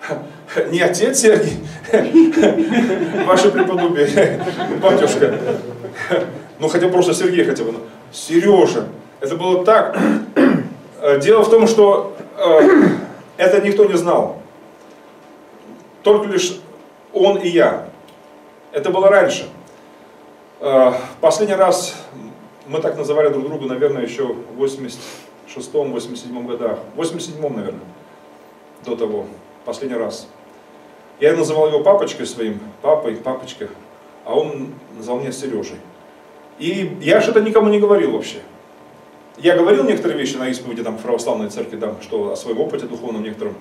не отец Сергий, ваше преподобие, батюшка, ну хотя просто Сергей хотя бы, ну, Сережа, это было так, Э, Дело в том, что э, это никто не знал. Только лишь он и я. Это было раньше. Э, Последний раз мы так называли друг друга, наверное, еще в 86-87 годах. В 87-м, наверное, до того. Последний раз. Я называл его папочкой своим, папой, папочка, а он назвал меня Сережей. И я это никому не говорил вообще. Я говорил некоторые вещи на исповеди там, в православной церкви, там, что о своем опыте духовном некотором,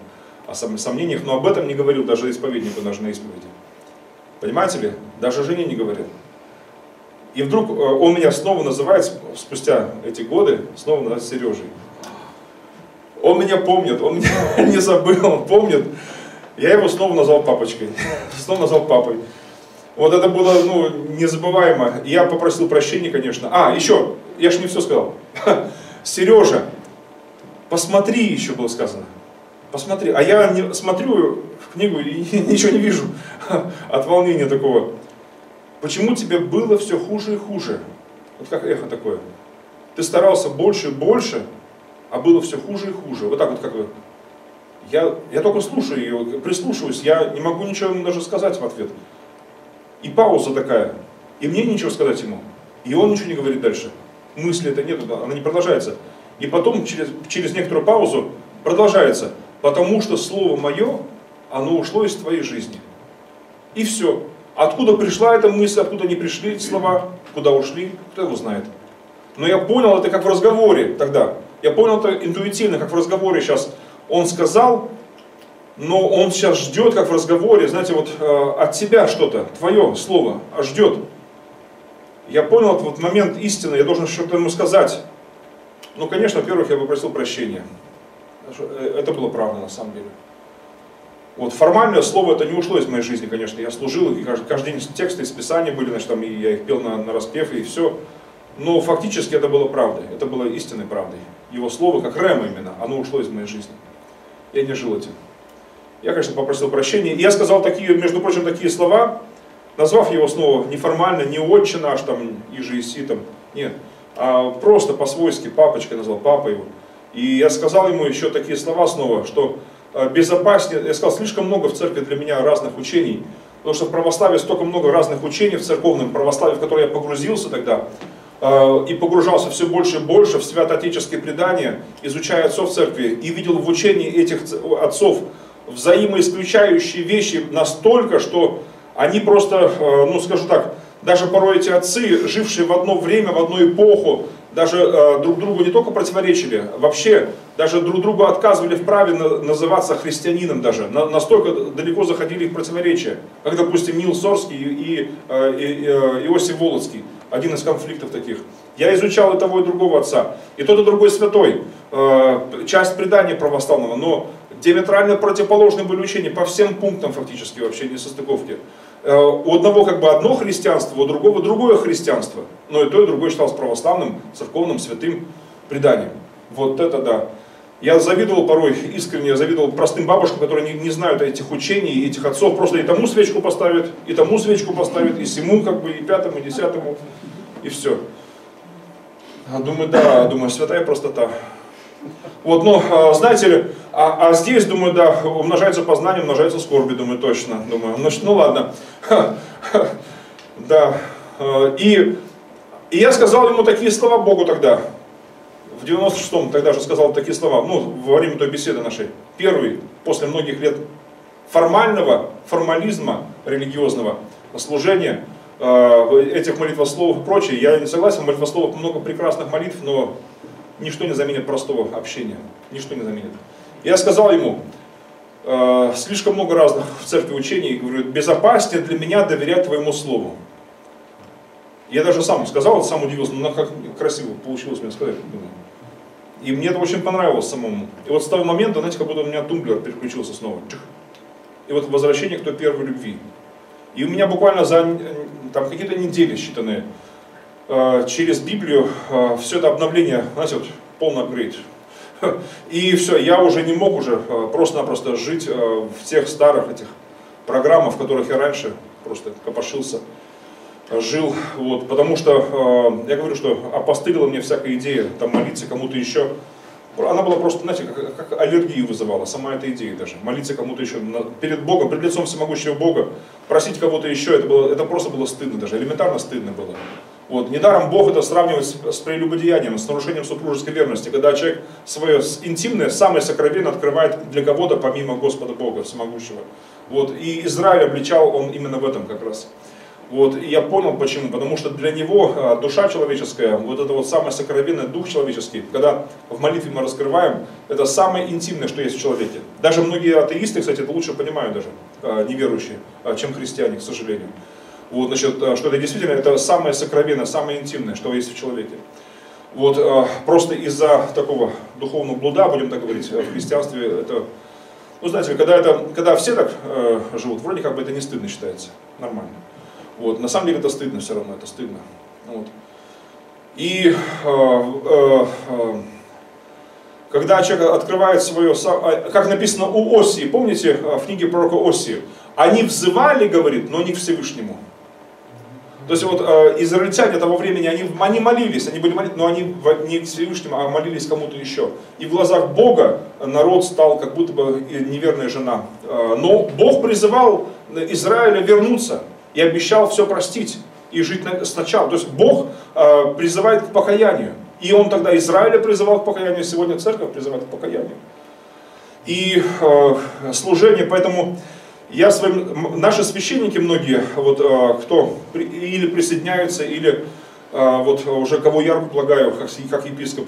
о сом- сомнениях, но об этом не говорил даже исповеднику, даже на исповеди. Понимаете ли? Даже жене не говорил. И вдруг э, он меня снова называет, спустя эти годы, снова называет Сережей. Он меня помнит, он меня не забыл, он помнит. Я его снова назвал папочкой, снова назвал папой. Вот это было ну, незабываемо. Я попросил прощения, конечно. А, еще, я же не все сказал. Сережа, посмотри, еще было сказано. Посмотри. А я не, смотрю в книгу и ничего не вижу от волнения такого. Почему тебе было все хуже и хуже? Вот как эхо такое. Ты старался больше и больше, а было все хуже и хуже. Вот так вот как бы. Я, я только слушаю ее, прислушиваюсь, я не могу ничего даже сказать в ответ. И пауза такая. И мне ничего сказать ему. И он ничего не говорит дальше. Мысли это нет, она не продолжается. И потом через, через некоторую паузу продолжается. Потому что слово мое, оно ушло из твоей жизни. И все. Откуда пришла эта мысль, откуда не пришли слова, куда ушли, кто его знает. Но я понял это как в разговоре тогда. Я понял это интуитивно, как в разговоре сейчас. Он сказал, но он сейчас ждет, как в разговоре, знаете, вот э, от тебя что-то, твое слово, а ждет. Я понял этот вот момент истины, я должен что-то ему сказать. Ну, конечно, во-первых, я попросил прощения. Э, Это было правда на самом деле. Вот формальное слово это не ушло из моей жизни, конечно. Я служил, и каждый, каждый день тексты из Писания были, значит, там, и я их пел на, на распев, и все. Но фактически это было правдой, это было истинной правдой. Его слово, как Рэма именно, оно ушло из моей жизни. Я не жил этим. Я, конечно, попросил прощения. И я сказал такие, между прочим, такие слова, назвав его снова неформально, не отче наш, там, и же Иси, там, нет, а просто по-свойски, папочка назвал, папа его. И я сказал ему еще такие слова снова, что э, безопаснее, я сказал, слишком много в церкви для меня разных учений, потому что в православии столько много разных учений в церковном православии, в которое я погрузился тогда, э, и погружался все больше и больше в святоотеческие предания, изучая отцов церкви, и видел в учении этих отцов взаимоисключающие вещи настолько, что они просто, э, ну скажу так, даже порой эти отцы, жившие в одно время, в одну эпоху, даже э, друг другу не только противоречили, вообще даже друг другу отказывали в праве на- называться христианином даже. На- настолько далеко заходили их противоречия. Как, допустим, Нил Сорский и, э, и- и, э, Иосиф Волоцкий. Один из конфликтов таких. Я изучал и того, и другого отца. И тот, и другой святой. Э, часть предания православного, но диаметрально противоположные были учения по всем пунктам фактически вообще не состыковки. Э, У одного как бы одно христианство, у другого другое христианство. Но и то, и другое считалось православным, церковным, святым преданием. Вот это да. Я завидовал порой, искренне завидовал простым бабушкам, которые не, не знают этих учений, этих отцов. Просто и тому свечку поставят, и тому свечку поставят, и сему, как бы, и пятому, и десятому, и все. А Думаю, да, думаю, святая простота. Вот, но, а, знаете ли, а, а здесь, думаю, да, умножается познание, умножается скорби, думаю, точно. Думаю, ну, ну ладно. Да. э, И, и я сказал ему такие слова Богу тогда. В 96-м тогда же сказал такие слова, ну, во время той беседы нашей. Первый, после многих лет формального, формализма религиозного служения, э, этих молитвословов и прочее. Я не согласен, в молитвословах много прекрасных молитв, но ничто не заменит простого общения. Ничто не заменит. Я сказал ему, э, слишком много разных в церкви учений, говорю, безопаснее для меня доверять твоему слову. Я даже сам сказал, сам удивился, ну как красиво получилось мне сказать. И мне это очень понравилось самому. И вот с того момента, знаете, как будто у меня тумблер переключился снова. И вот возвращение к той первой любви. И у меня буквально за там, какие-то недели считанные через Библию э, все это обновление, знаете, вот полный апгрейд. И все, я уже не мог уже э, просто-напросто жить э, в тех старых этих программах, в которых я раньше просто копошился, э, жил. Вот, потому что э, я говорю, что опостылила мне всякая идея там молиться кому-то еще. Она была просто, знаете, как, как аллергию вызывала, сама эта идея даже. Молиться кому-то еще перед Богом, перед лицом всемогущего Бога, просить кого-то еще, это, было, это просто было стыдно даже, элементарно стыдно было. Вот. Недаром Бог это сравнивает с, прелюбодеянием, с нарушением супружеской верности, когда человек свое интимное, самое сокровенное открывает для кого-то помимо Господа Бога всемогущего. Вот. И Израиль обличал он именно в этом как раз. Вот, и я понял почему. Потому что для него а, душа человеческая, вот это вот самое сокровенное, дух человеческий, когда в молитве мы раскрываем, это самое интимное, что есть в человеке. Даже многие атеисты, кстати, это лучше понимают даже, а, неверующие, а, чем христиане, к сожалению. Вот, значит, а, что это действительно это самое сокровенное, самое интимное, что есть в человеке. Вот, а, просто из-за такого духовного блуда, будем так говорить, в христианстве это ну, знаете, когда, это, когда все так э, живут, вроде как бы это не стыдно считается, нормально. Вот. На самом деле это стыдно все равно, это стыдно. Вот. И э, э, э, когда человек открывает свое, а, как написано у Осии, помните э, в книге пророка Осии, они взывали, говорит, но не к Всевышнему. То есть вот э, израильтяне того времени, они, они молились, они были молитвы, но они не к Всевышнему, а молились кому-то еще. И в глазах Бога народ стал как будто бы и неверная жена. Э, но Бог призывал Израиля вернуться и обещал все простить и жить на- сначала. То есть Бог э, призывает к покаянию. И он тогда Израиля призывал к покаянию, сегодня церковь призывает к покаянию. И э, служение, поэтому я своим, наши священники многие, вот э, кто или присоединяются, или э, вот уже кого я предлагаю, как, как епископ,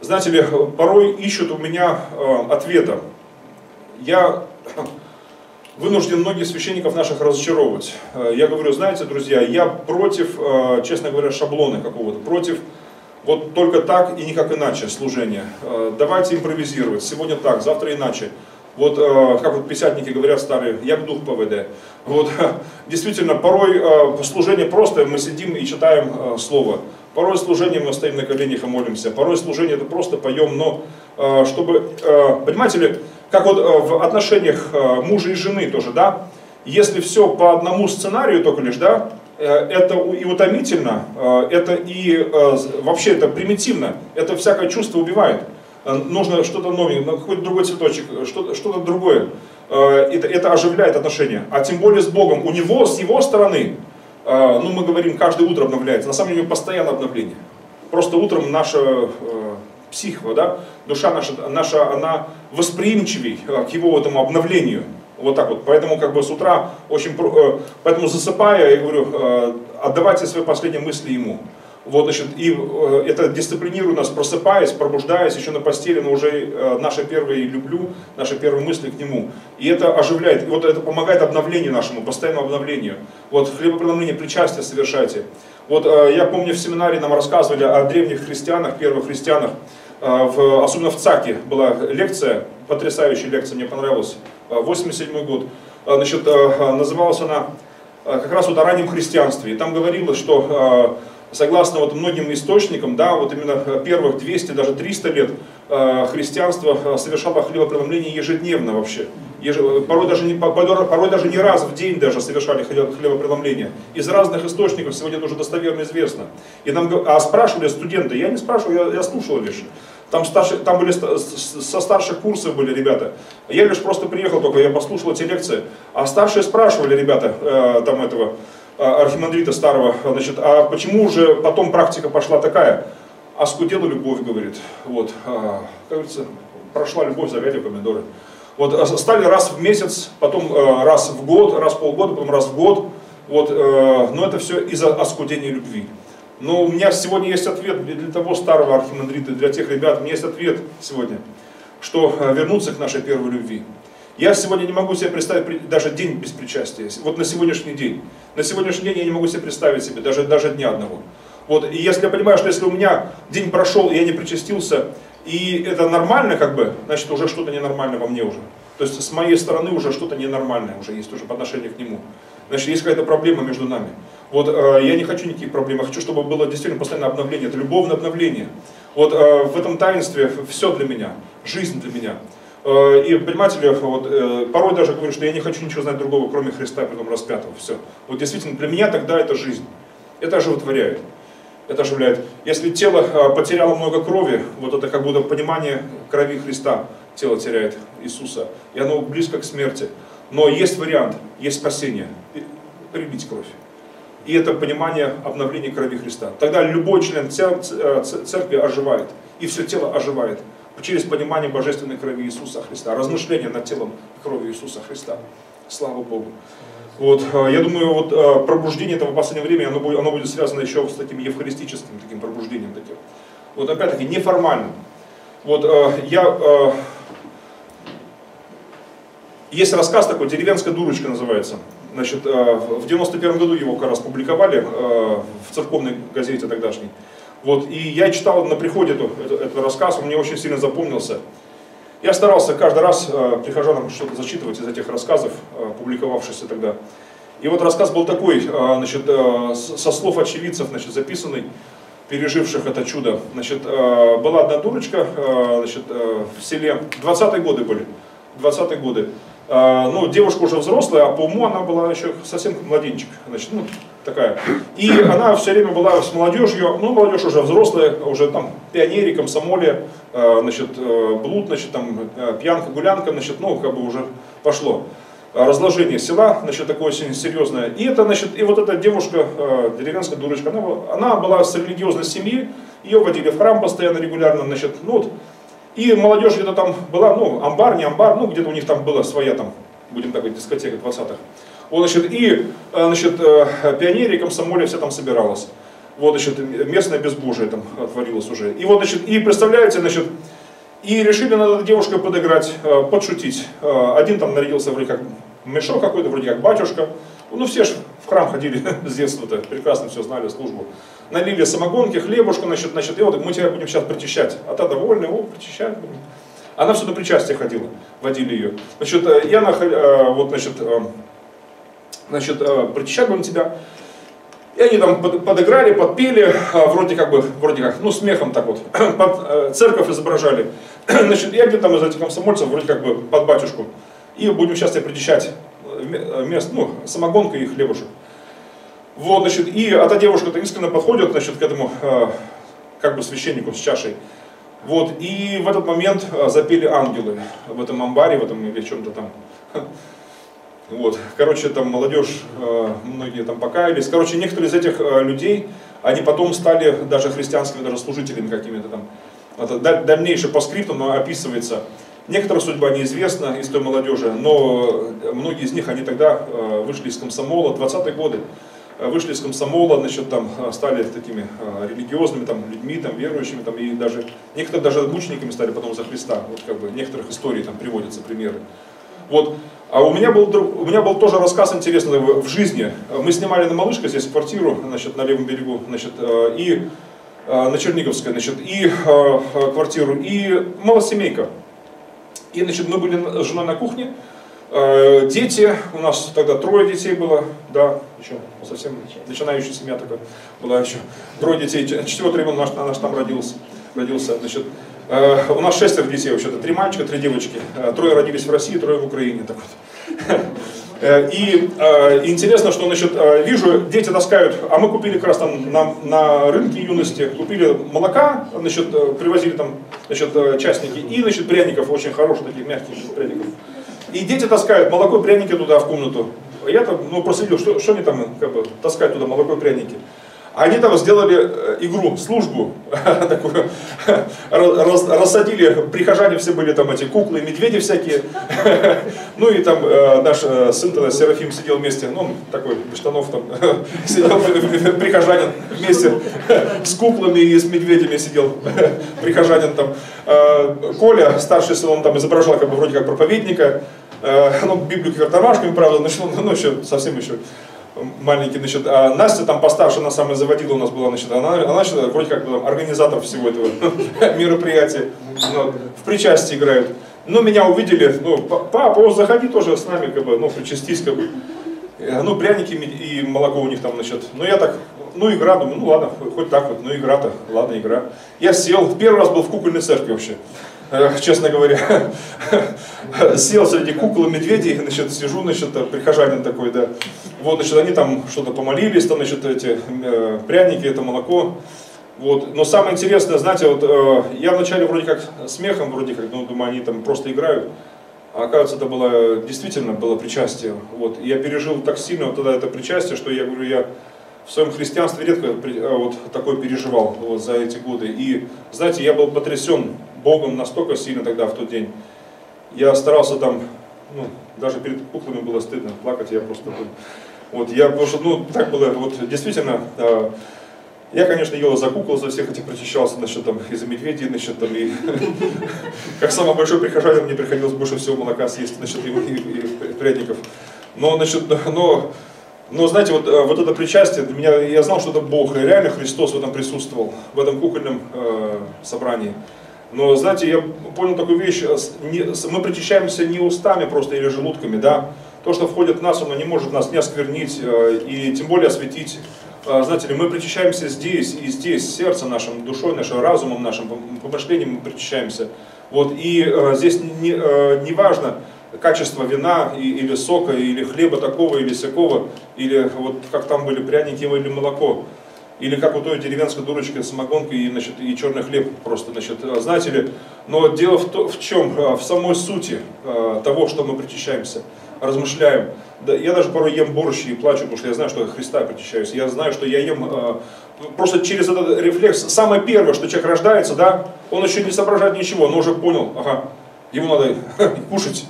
знаете ли, порой ищут у меня э, ответа. Я вынужден многих священников наших разочаровывать. Я говорю, знаете, друзья, я против, честно говоря, шаблона какого-то, против вот только так и никак иначе служение. Э, Давайте импровизировать. Сегодня так, завтра иначе. Вот э, как вот писятники говорят старые, як дух ПВД. Вот действительно, порой э, служение просто, мы сидим и читаем э, слово. Порой служение мы стоим на коленях и молимся. Порой служение это просто поем, но чтобы, понимаете ли, как вот в отношениях мужа и жены тоже, да, если все по одному сценарию только лишь, да, это и утомительно, это и вообще это примитивно, это всякое чувство убивает. Э, Нужно что-то новенькое, ну, какой-то другой цветочек, э, что-то что другое. Э, Это, это оживляет отношения. А тем более с Богом. У него, с его стороны, ну мы говорим, каждое утро обновляется. На самом деле постоянно обновление. Просто утром наша психика, да, душа наша, наша, она восприимчивей к его этому обновлению. Вот так вот. Поэтому как бы с утра очень, поэтому засыпая, я говорю, отдавайте свои последние мысли ему. Вот, значит, и э, это дисциплинирует нас, просыпаясь, пробуждаясь еще на постели, но уже э, наши первые люблю, наши первые мысли к нему. И это оживляет, и вот это помогает обновлению нашему, постоянному обновлению. Вот хлебопреломление причастия совершайте. Вот э, я помню в семинаре нам рассказывали о древних христианах, первых христианах, в, особенно в ЦАКе была лекция, потрясающая лекция, мне понравилась, э, 87 год. Значит, называлась она как раз вот о раннем христианстве. И там говорилось, что согласно вот многим источникам, да, вот именно э, первых 200, даже 300 лет э, христианство э, совершало хлебопреломление ежедневно вообще. Порой, даже не, по- порой даже не раз в день даже совершали хлеб- хлебопреломление. Из разных источников, сегодня это уже достоверно известно. И нам, а спрашивали студенты, я не спрашивал, я, я слушал лишь. Там, старше, там были со старших курсов были ребята. Я лишь просто приехал только, я послушал эти лекции. А старшие спрашивали ребята, э, там этого, архимандрита старого, значит, а почему уже потом практика пошла такая? Оскудела любовь, говорит. Вот, а, как говорится, прошла любовь, завяли помидоры. Вот а, стали раз в месяц, потом э, раз в год, раз в полгода, потом раз в год. Вот, э, но это все из-за оскудения любви. Но у меня сегодня есть ответ для того старого архимандрита, для тех ребят, у меня есть ответ сегодня, что э, вернуться к нашей первой любви. Я сегодня не могу себе представить даже день без причастия. Вот на сегодняшний день. На сегодняшний день я не могу себе представить себе даже, даже дня одного. Вот, и если я понимаю, что если у меня день прошел, и я не причастился, и это нормально, как бы, значит, уже что-то ненормально во мне уже. То есть с моей стороны уже что-то ненормальное уже есть уже по отношению к нему. Значит, есть какая-то проблема между нами. Вот э, я не хочу никаких проблем, я хочу, чтобы было действительно постоянное обновление, это любовное обновление. Вот э, в этом таинстве все для меня, жизнь для меня. Э, И понимаете ли, вот, э, порой даже говорю, что я не хочу ничего знать другого, кроме Христа, потом распятого. Все. Вот действительно, для меня тогда это жизнь. Это оживотворяет. Это оживляет. Если тело э, потеряло много крови, вот это как будто понимание крови Христа, тело теряет Иисуса, и оно близко к смерти. Но есть вариант, есть спасение, прилить кровь. И это понимание обновления крови Христа. Тогда любой член церкви оживает, и все тело оживает через понимание божественной крови Иисуса Христа, размышление над телом и кровью Иисуса Христа. Слава Богу. Вот, э, я думаю, вот э, пробуждение этого в последнее время, оно будет, оно будет связано еще с таким евхаристическим таким пробуждением. Таким. Вот опять-таки неформальным. Вот я есть рассказ такой, «Деревенская дурочка» называется. Значит, э, в 91 году его как раз публиковали э, в церковной газете тогдашней. Вот, и я читал на приходе этот, этот рассказ, он мне очень сильно запомнился. Я старался каждый раз э, прихожанам что-то зачитывать из этих рассказов, публиковавшихся тогда. И вот рассказ был такой, значит, со слов очевидцев, значит, записанный, переживших это чудо. Значит, была одна дурочка значит, в селе, 20-е годы были, 20-е годы. А, ну, девушка уже взрослая, а по уму она была еще совсем младенчик, значит, ну, такая. И она все время была с молодежью, ну, молодежь уже взрослая, уже там пионерии, комсомоле, а, значит, э, блуд, значит, там, э, пьянка, гулянка, значит, ну, как бы уже пошло разложение села, значит, такое серьезное. И это, значит, и вот эта девушка, э, деревенская дурочка, она, она была с религиозной семьи, ее водили в храм постоянно, регулярно, значит, ну вот, и молодежь где-то там была, ну, амбар, не амбар, ну, где-то у них там была своя там, будем так говорить, дискотека 20-х. Вот, значит, и, э, значит, э, пионерия, комсомолия вся там собиралась. Вот, значит, местное безбожие там отворилось уже. И вот, значит, и представляете, значит, и решили над этой девушкой подыграть, э, подшутить. Один там нарядился вроде как мешок какой-то, вроде как батюшка. Ну, все же в храм ходили с детства-то, прекрасно все знали, службу налили самогонки, хлебушку, значит, значит, и вот мы тебя будем сейчас причащать. А та довольная, о, причащать. Она все до причастия ходила, водили ее. Значит, я на, э, вот, значит, значит, причащать будем тебя. И они там подыграли, подпели, вроде как бы, вроде как, ну, смехом так вот, под церковь изображали. Значит, я где-то там из этих комсомольцев, вроде как бы под батюшку. И будем сейчас тебя причащать, мест, ну, самогонка и хлебушек. Вот, значит, и эта девушка таинственно подходит, значит, к этому, э, как бы священнику с чашей. Вот, и в этот момент э, запели ангелы в этом амбаре, в этом или чем-то там. Вот, короче, там молодежь, э, многие там покаялись. Короче, некоторые из этих людей, они потом стали даже христианскими даже служителями какими-то там. Это дальнейшее по скриптам описывается. Некоторая судьба неизвестна из той молодежи, но многие из них, они тогда вышли из комсомола, 20-е годы. Э, вышли из комсомола, значит, там, э, стали такими э, религиозными там, людьми, там, верующими, там, и даже, некоторые даже мучениками стали потом за Христа. Вот, как бы, некоторых историй там приводятся примеры. Вот. А у меня, был, у меня был тоже рассказ интересный в, жизни. Мы снимали на Малышка здесь квартиру значит, на левом берегу, значит, и на Черниговской, значит, и квартиру, и малосемейка. И значит, мы были с женой на кухне, Э, дети, у нас тогда трое детей было, да, еще совсем начинающая семья такая была еще. Трое детей, четвертый ребенок наш, наш там родился. родился значит, э, у нас шестеро детей вообще-то, три мальчика, три девочки. Э, трое родились в России, трое в Украине. Так вот. И э, интересно, что значит, вижу, дети таскают, а мы купили как раз там на, на рынке юности, купили молока, значит, привозили там значит, частники, и значит, пряников, очень хороших таких мягких пряников. И дети таскают молоко и пряники туда в комнату. Я там, ну, просто видел, что, что они там как бы, таскают туда молоко и пряники. Они там сделали э, игру, службу такую, рассадили, прихожане все были там эти куклы, медведи всякие. Ну и там э, наш э, сын тогда, Серафим, сидел вместе, ну он такой, без штанов там, сидел прихожанин вместе с куклами и с медведями сидел прихожанин там. Коля, старший сын, он там изображал как бы вроде как проповедника, ну, Библию квартамашками, правда, начал, ну, еще, совсем еще маленький, значит, а Настя там постарше, она самая заводила у нас была, значит, она, она значит, вроде как там, организатор всего этого мероприятия, ну, в причастии играют. Ну, меня увидели, ну, папа, о, заходи тоже с нами, как бы, ну, причастись, как бы. Э, ну, пряники и молоко у них там, значит. Ну, я так, ну, игра, думаю, ну, ладно, хоть так вот, ну, игра-то, ладно, игра. Я сел, первый раз был в кукольной церкви вообще. Э, честно говоря. Сел среди кукол и медведей, значит, сижу, значит, прихожанин такой, да. Вот, значит, они там что-то помолились, там, значит, эти э, пряники, это молоко. Вот. Но самое интересное, знаете, вот э, я вначале вроде как смехом, вроде как, ну, думаю, они там просто играют. А оказывается, это было действительно было причастие. Вот. И я пережил так сильно вот тогда это причастие, что я говорю, я в своем христианстве редко э, вот такое переживал вот, за эти годы. И, знаете, я был потрясен Богом настолько сильно тогда, в тот день. Я старался там, ну, даже перед куклами было стыдно плакать, я просто... был- Вот, я, потому что, ну, так было, вот, действительно, э, я, конечно, ел за кукол, за всех этих прочищался, насчет там, и за медведей, насчет там, и как самый большой прихожанин, мне приходилось больше всего молока съесть, насчет и, и, и пряников. Но, насчет, но, но, знаете, вот, вот это причастие, для меня, я знал, что это Бог, и реально Христос в этом присутствовал, в этом кукольном э, собрании. Но, знаете, я понял такую вещь, э, мы причащаемся не устами просто или желудками, да, то, что входит в нас, оно не может нас не осквернить э, и тем более осветить. Э, Знаете ли, мы причащаемся здесь и здесь, сердцем нашим, душой нашим, разумом нашим, пом- помышлением мы причащаемся. Вот, и здесь не, не важно качество вина или сока, или хлеба такого, или сякого, или вот как там были пряники или молоко. Или как у той деревенской дурочки самогонка и, значит, и черный хлеб просто, значит, э, знаете ли. Но дело в, то, в чем? Э, В самой сути э, того, что мы причащаемся, размышляем. Да, я даже порой ем борщ и плачу, потому что я знаю, что я Христа причащаюсь. Я знаю, что я ем просто через этот рефлекс. Самое первое, что человек рождается, да, он еще не соображает ничего, но уже понял, ага, ему надо кушать.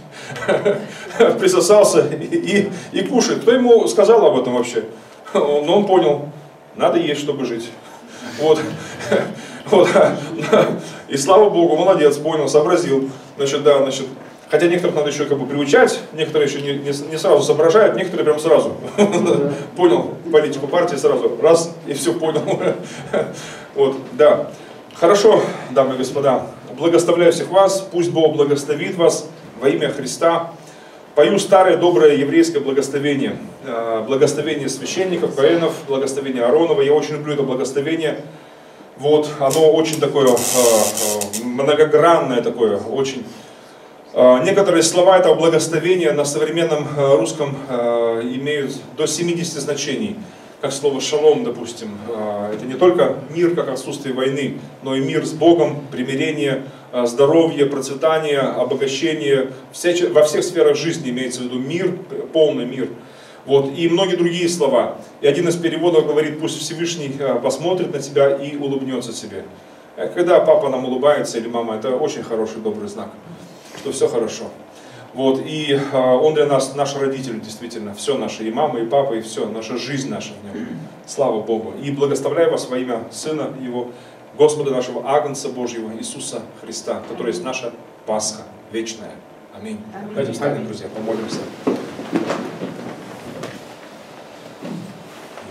Присосался и, и кушает. Кто ему сказал об этом вообще? Но он понял, надо есть, чтобы жить. Вот. вот. И слава Богу, молодец, понял, сообразил. Значит, да, значит, хотя некоторых надо еще как бы приучать, некоторые еще не, не, не сразу соображают, некоторые прям сразу. Понял политику партии сразу, раз, и все понял. Вот, да. Хорошо, дамы и господа, благословляю всех вас, пусть Бог благословит вас во имя Христа. Пою старое доброе еврейское благословение. Э, Благословение священников, коэнов, благословение Аронова. Я очень люблю это благословение. Вот, оно очень такое э, э, многогранное такое, очень. Некоторые слова этого благословения на современном русском имеют до 70 значений. Как слово шалом, допустим. Это не только мир, как отсутствие войны, но и мир с Богом, примирение, здоровье, процветание, обогащение. Во всех сферах жизни имеется в виду мир, полный мир. Вот, и многие другие слова. И один из переводов говорит, пусть Всевышний э, посмотрит на тебя и улыбнется тебе. Э, Когда папа нам улыбается или мама, это очень хороший, добрый знак, что все хорошо. Вот, и э, он для нас наш родитель, действительно, все наше, и мама, и папа, и все, наша жизнь наша в нем. Слава Богу. И благословляю вас во имя Сына Его, Господа нашего Агнца Божьего, Иисуса Христа, который есть наша Пасха вечная. Аминь. Давайте встанем, друзья, помолимся.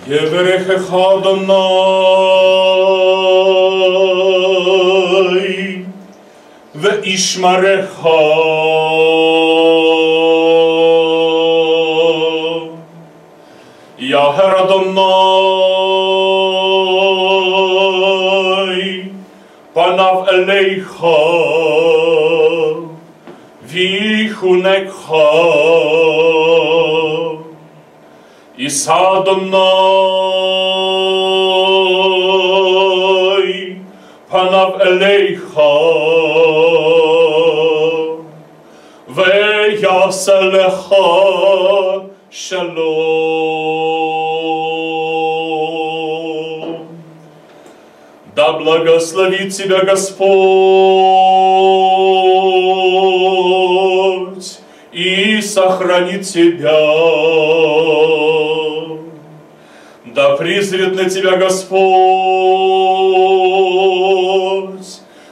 יברכך אדוני וישמרך יהר אדוני Aleicha Vichunekha Isadonai Panav Aleicha Ve Yaselecha Shalom. Да благословит тебя Господь и сохранит тебя. Да призрит на тебя Господь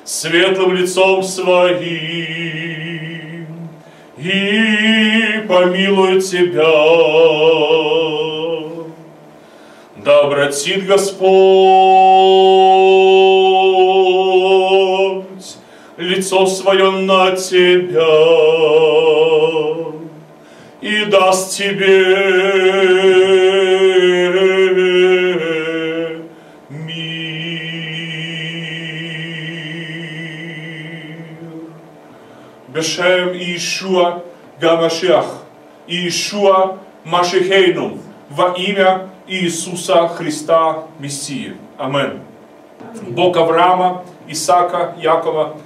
светлым лицом своим и помилует тебя. Да обратит Господь лицо свое на тебя и даст тебе мир. Бешем Иешуа Гамашиах, Иешуа Машихейну, во имя Иисуса Христа Мессии. Амин. Бог Авраама, Исаака, Якова,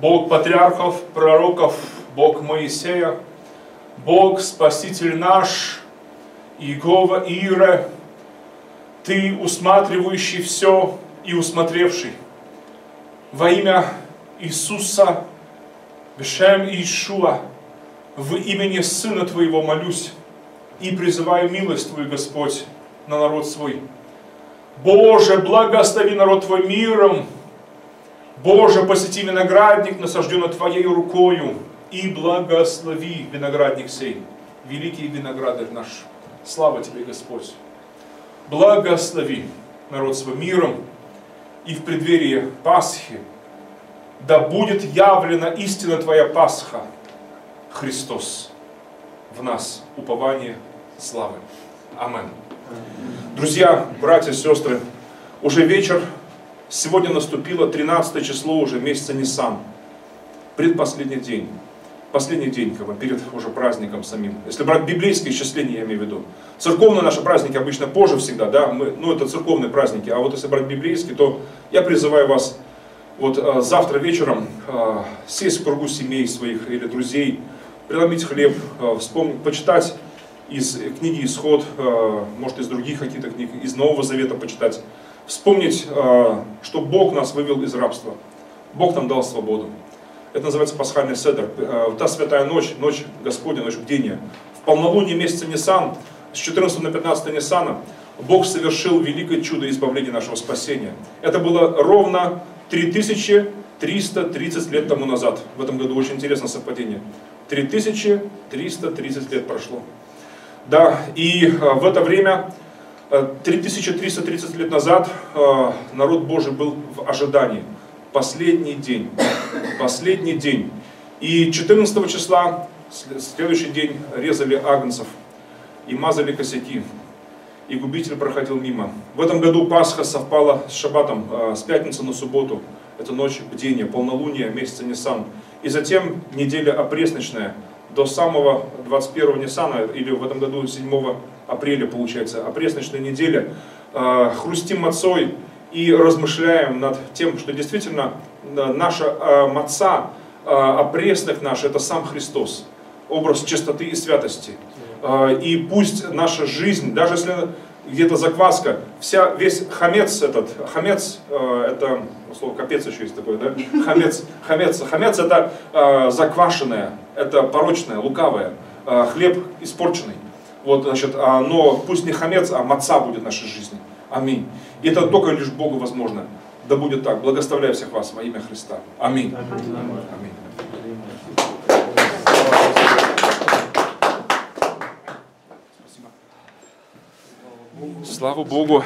Бог патриархов, пророков, Бог Моисея, Бог Спаситель наш, Иегова Ире, Ты усматривающий все и усмотревший. Во имя Иисуса, Бешем Иешуа, в имени Сына Твоего молюсь и призываю милость Твою, Господь, на народ свой. Боже, благослови народ Твой миром. Боже, посети виноградник, насажденный Твоей рукою, и благослови виноградник сей, великий виноградарь наш. Слава Тебе, Господь. Благослови народ свой миром и в преддверии Пасхи, да будет явлена истина Твоя Пасха, Христос, в нас упование славы. Амин. Друзья, братья, сестры, уже вечер, сегодня наступило 13 число уже месяца Нисан, предпоследний день. Последний день, как бы, перед уже праздником самим. Если брать библейские исчисления, я имею в виду. Церковные наши праздники обычно позже всегда, да, мы, ну это церковные праздники. А вот если брать библейские, то я призываю вас вот э, завтра вечером э, сесть в кругу семей своих или друзей, преломить хлеб, э, вспомнить, почитать из книги Исход, э, может из других каких-то книг, из Нового Завета почитать. Вспомнить, э, что Бог нас вывел из рабства. Бог нам дал свободу. Это называется пасхальный седр. Э, Та святая ночь, ночь Господня, ночь бдения. В полнолуние месяца Нисан, с 14 на 15 Нисана, Бог совершил великое чудо избавления нашего спасения. Это было ровно 3330 лет тому назад. В этом году очень интересное совпадение. 3330 лет прошло. Да, и э, в это время, э, 3330 лет назад, э, народ Божий был в ожидании. Последний день. Последний день. И 14 числа, сл- следующий день, резали агнцев и мазали косяки. И губитель проходил мимо. В этом году Пасха совпала с шаббатом, э, с пятницы на субботу. Это ночь бдения, полнолуние, месяца Нисан. И затем неделя опресночная, до самого 21 Ниссана, или в этом году 7 апреля получается, опресночная неделя. Э, Хрустим мацой и размышляем над тем, что действительно э, наша э, маца, опресных наш, это сам Христос, образ чистоты и святости. И пусть наша жизнь, даже если где-то закваска, вся, весь хамец этот, хамец, э, это слово капец еще есть такое, да? Хамец, хамец, хамец это э, заквашенное, это порочное, лукавое, э, хлеб испорченный. Вот, значит, а, но пусть не хамец, а маца будет в нашей жизни. Аминь. И это только лишь Богу возможно. Да будет так. Благословляю всех вас во имя Христа. Аминь. Аминь. Слава Богу.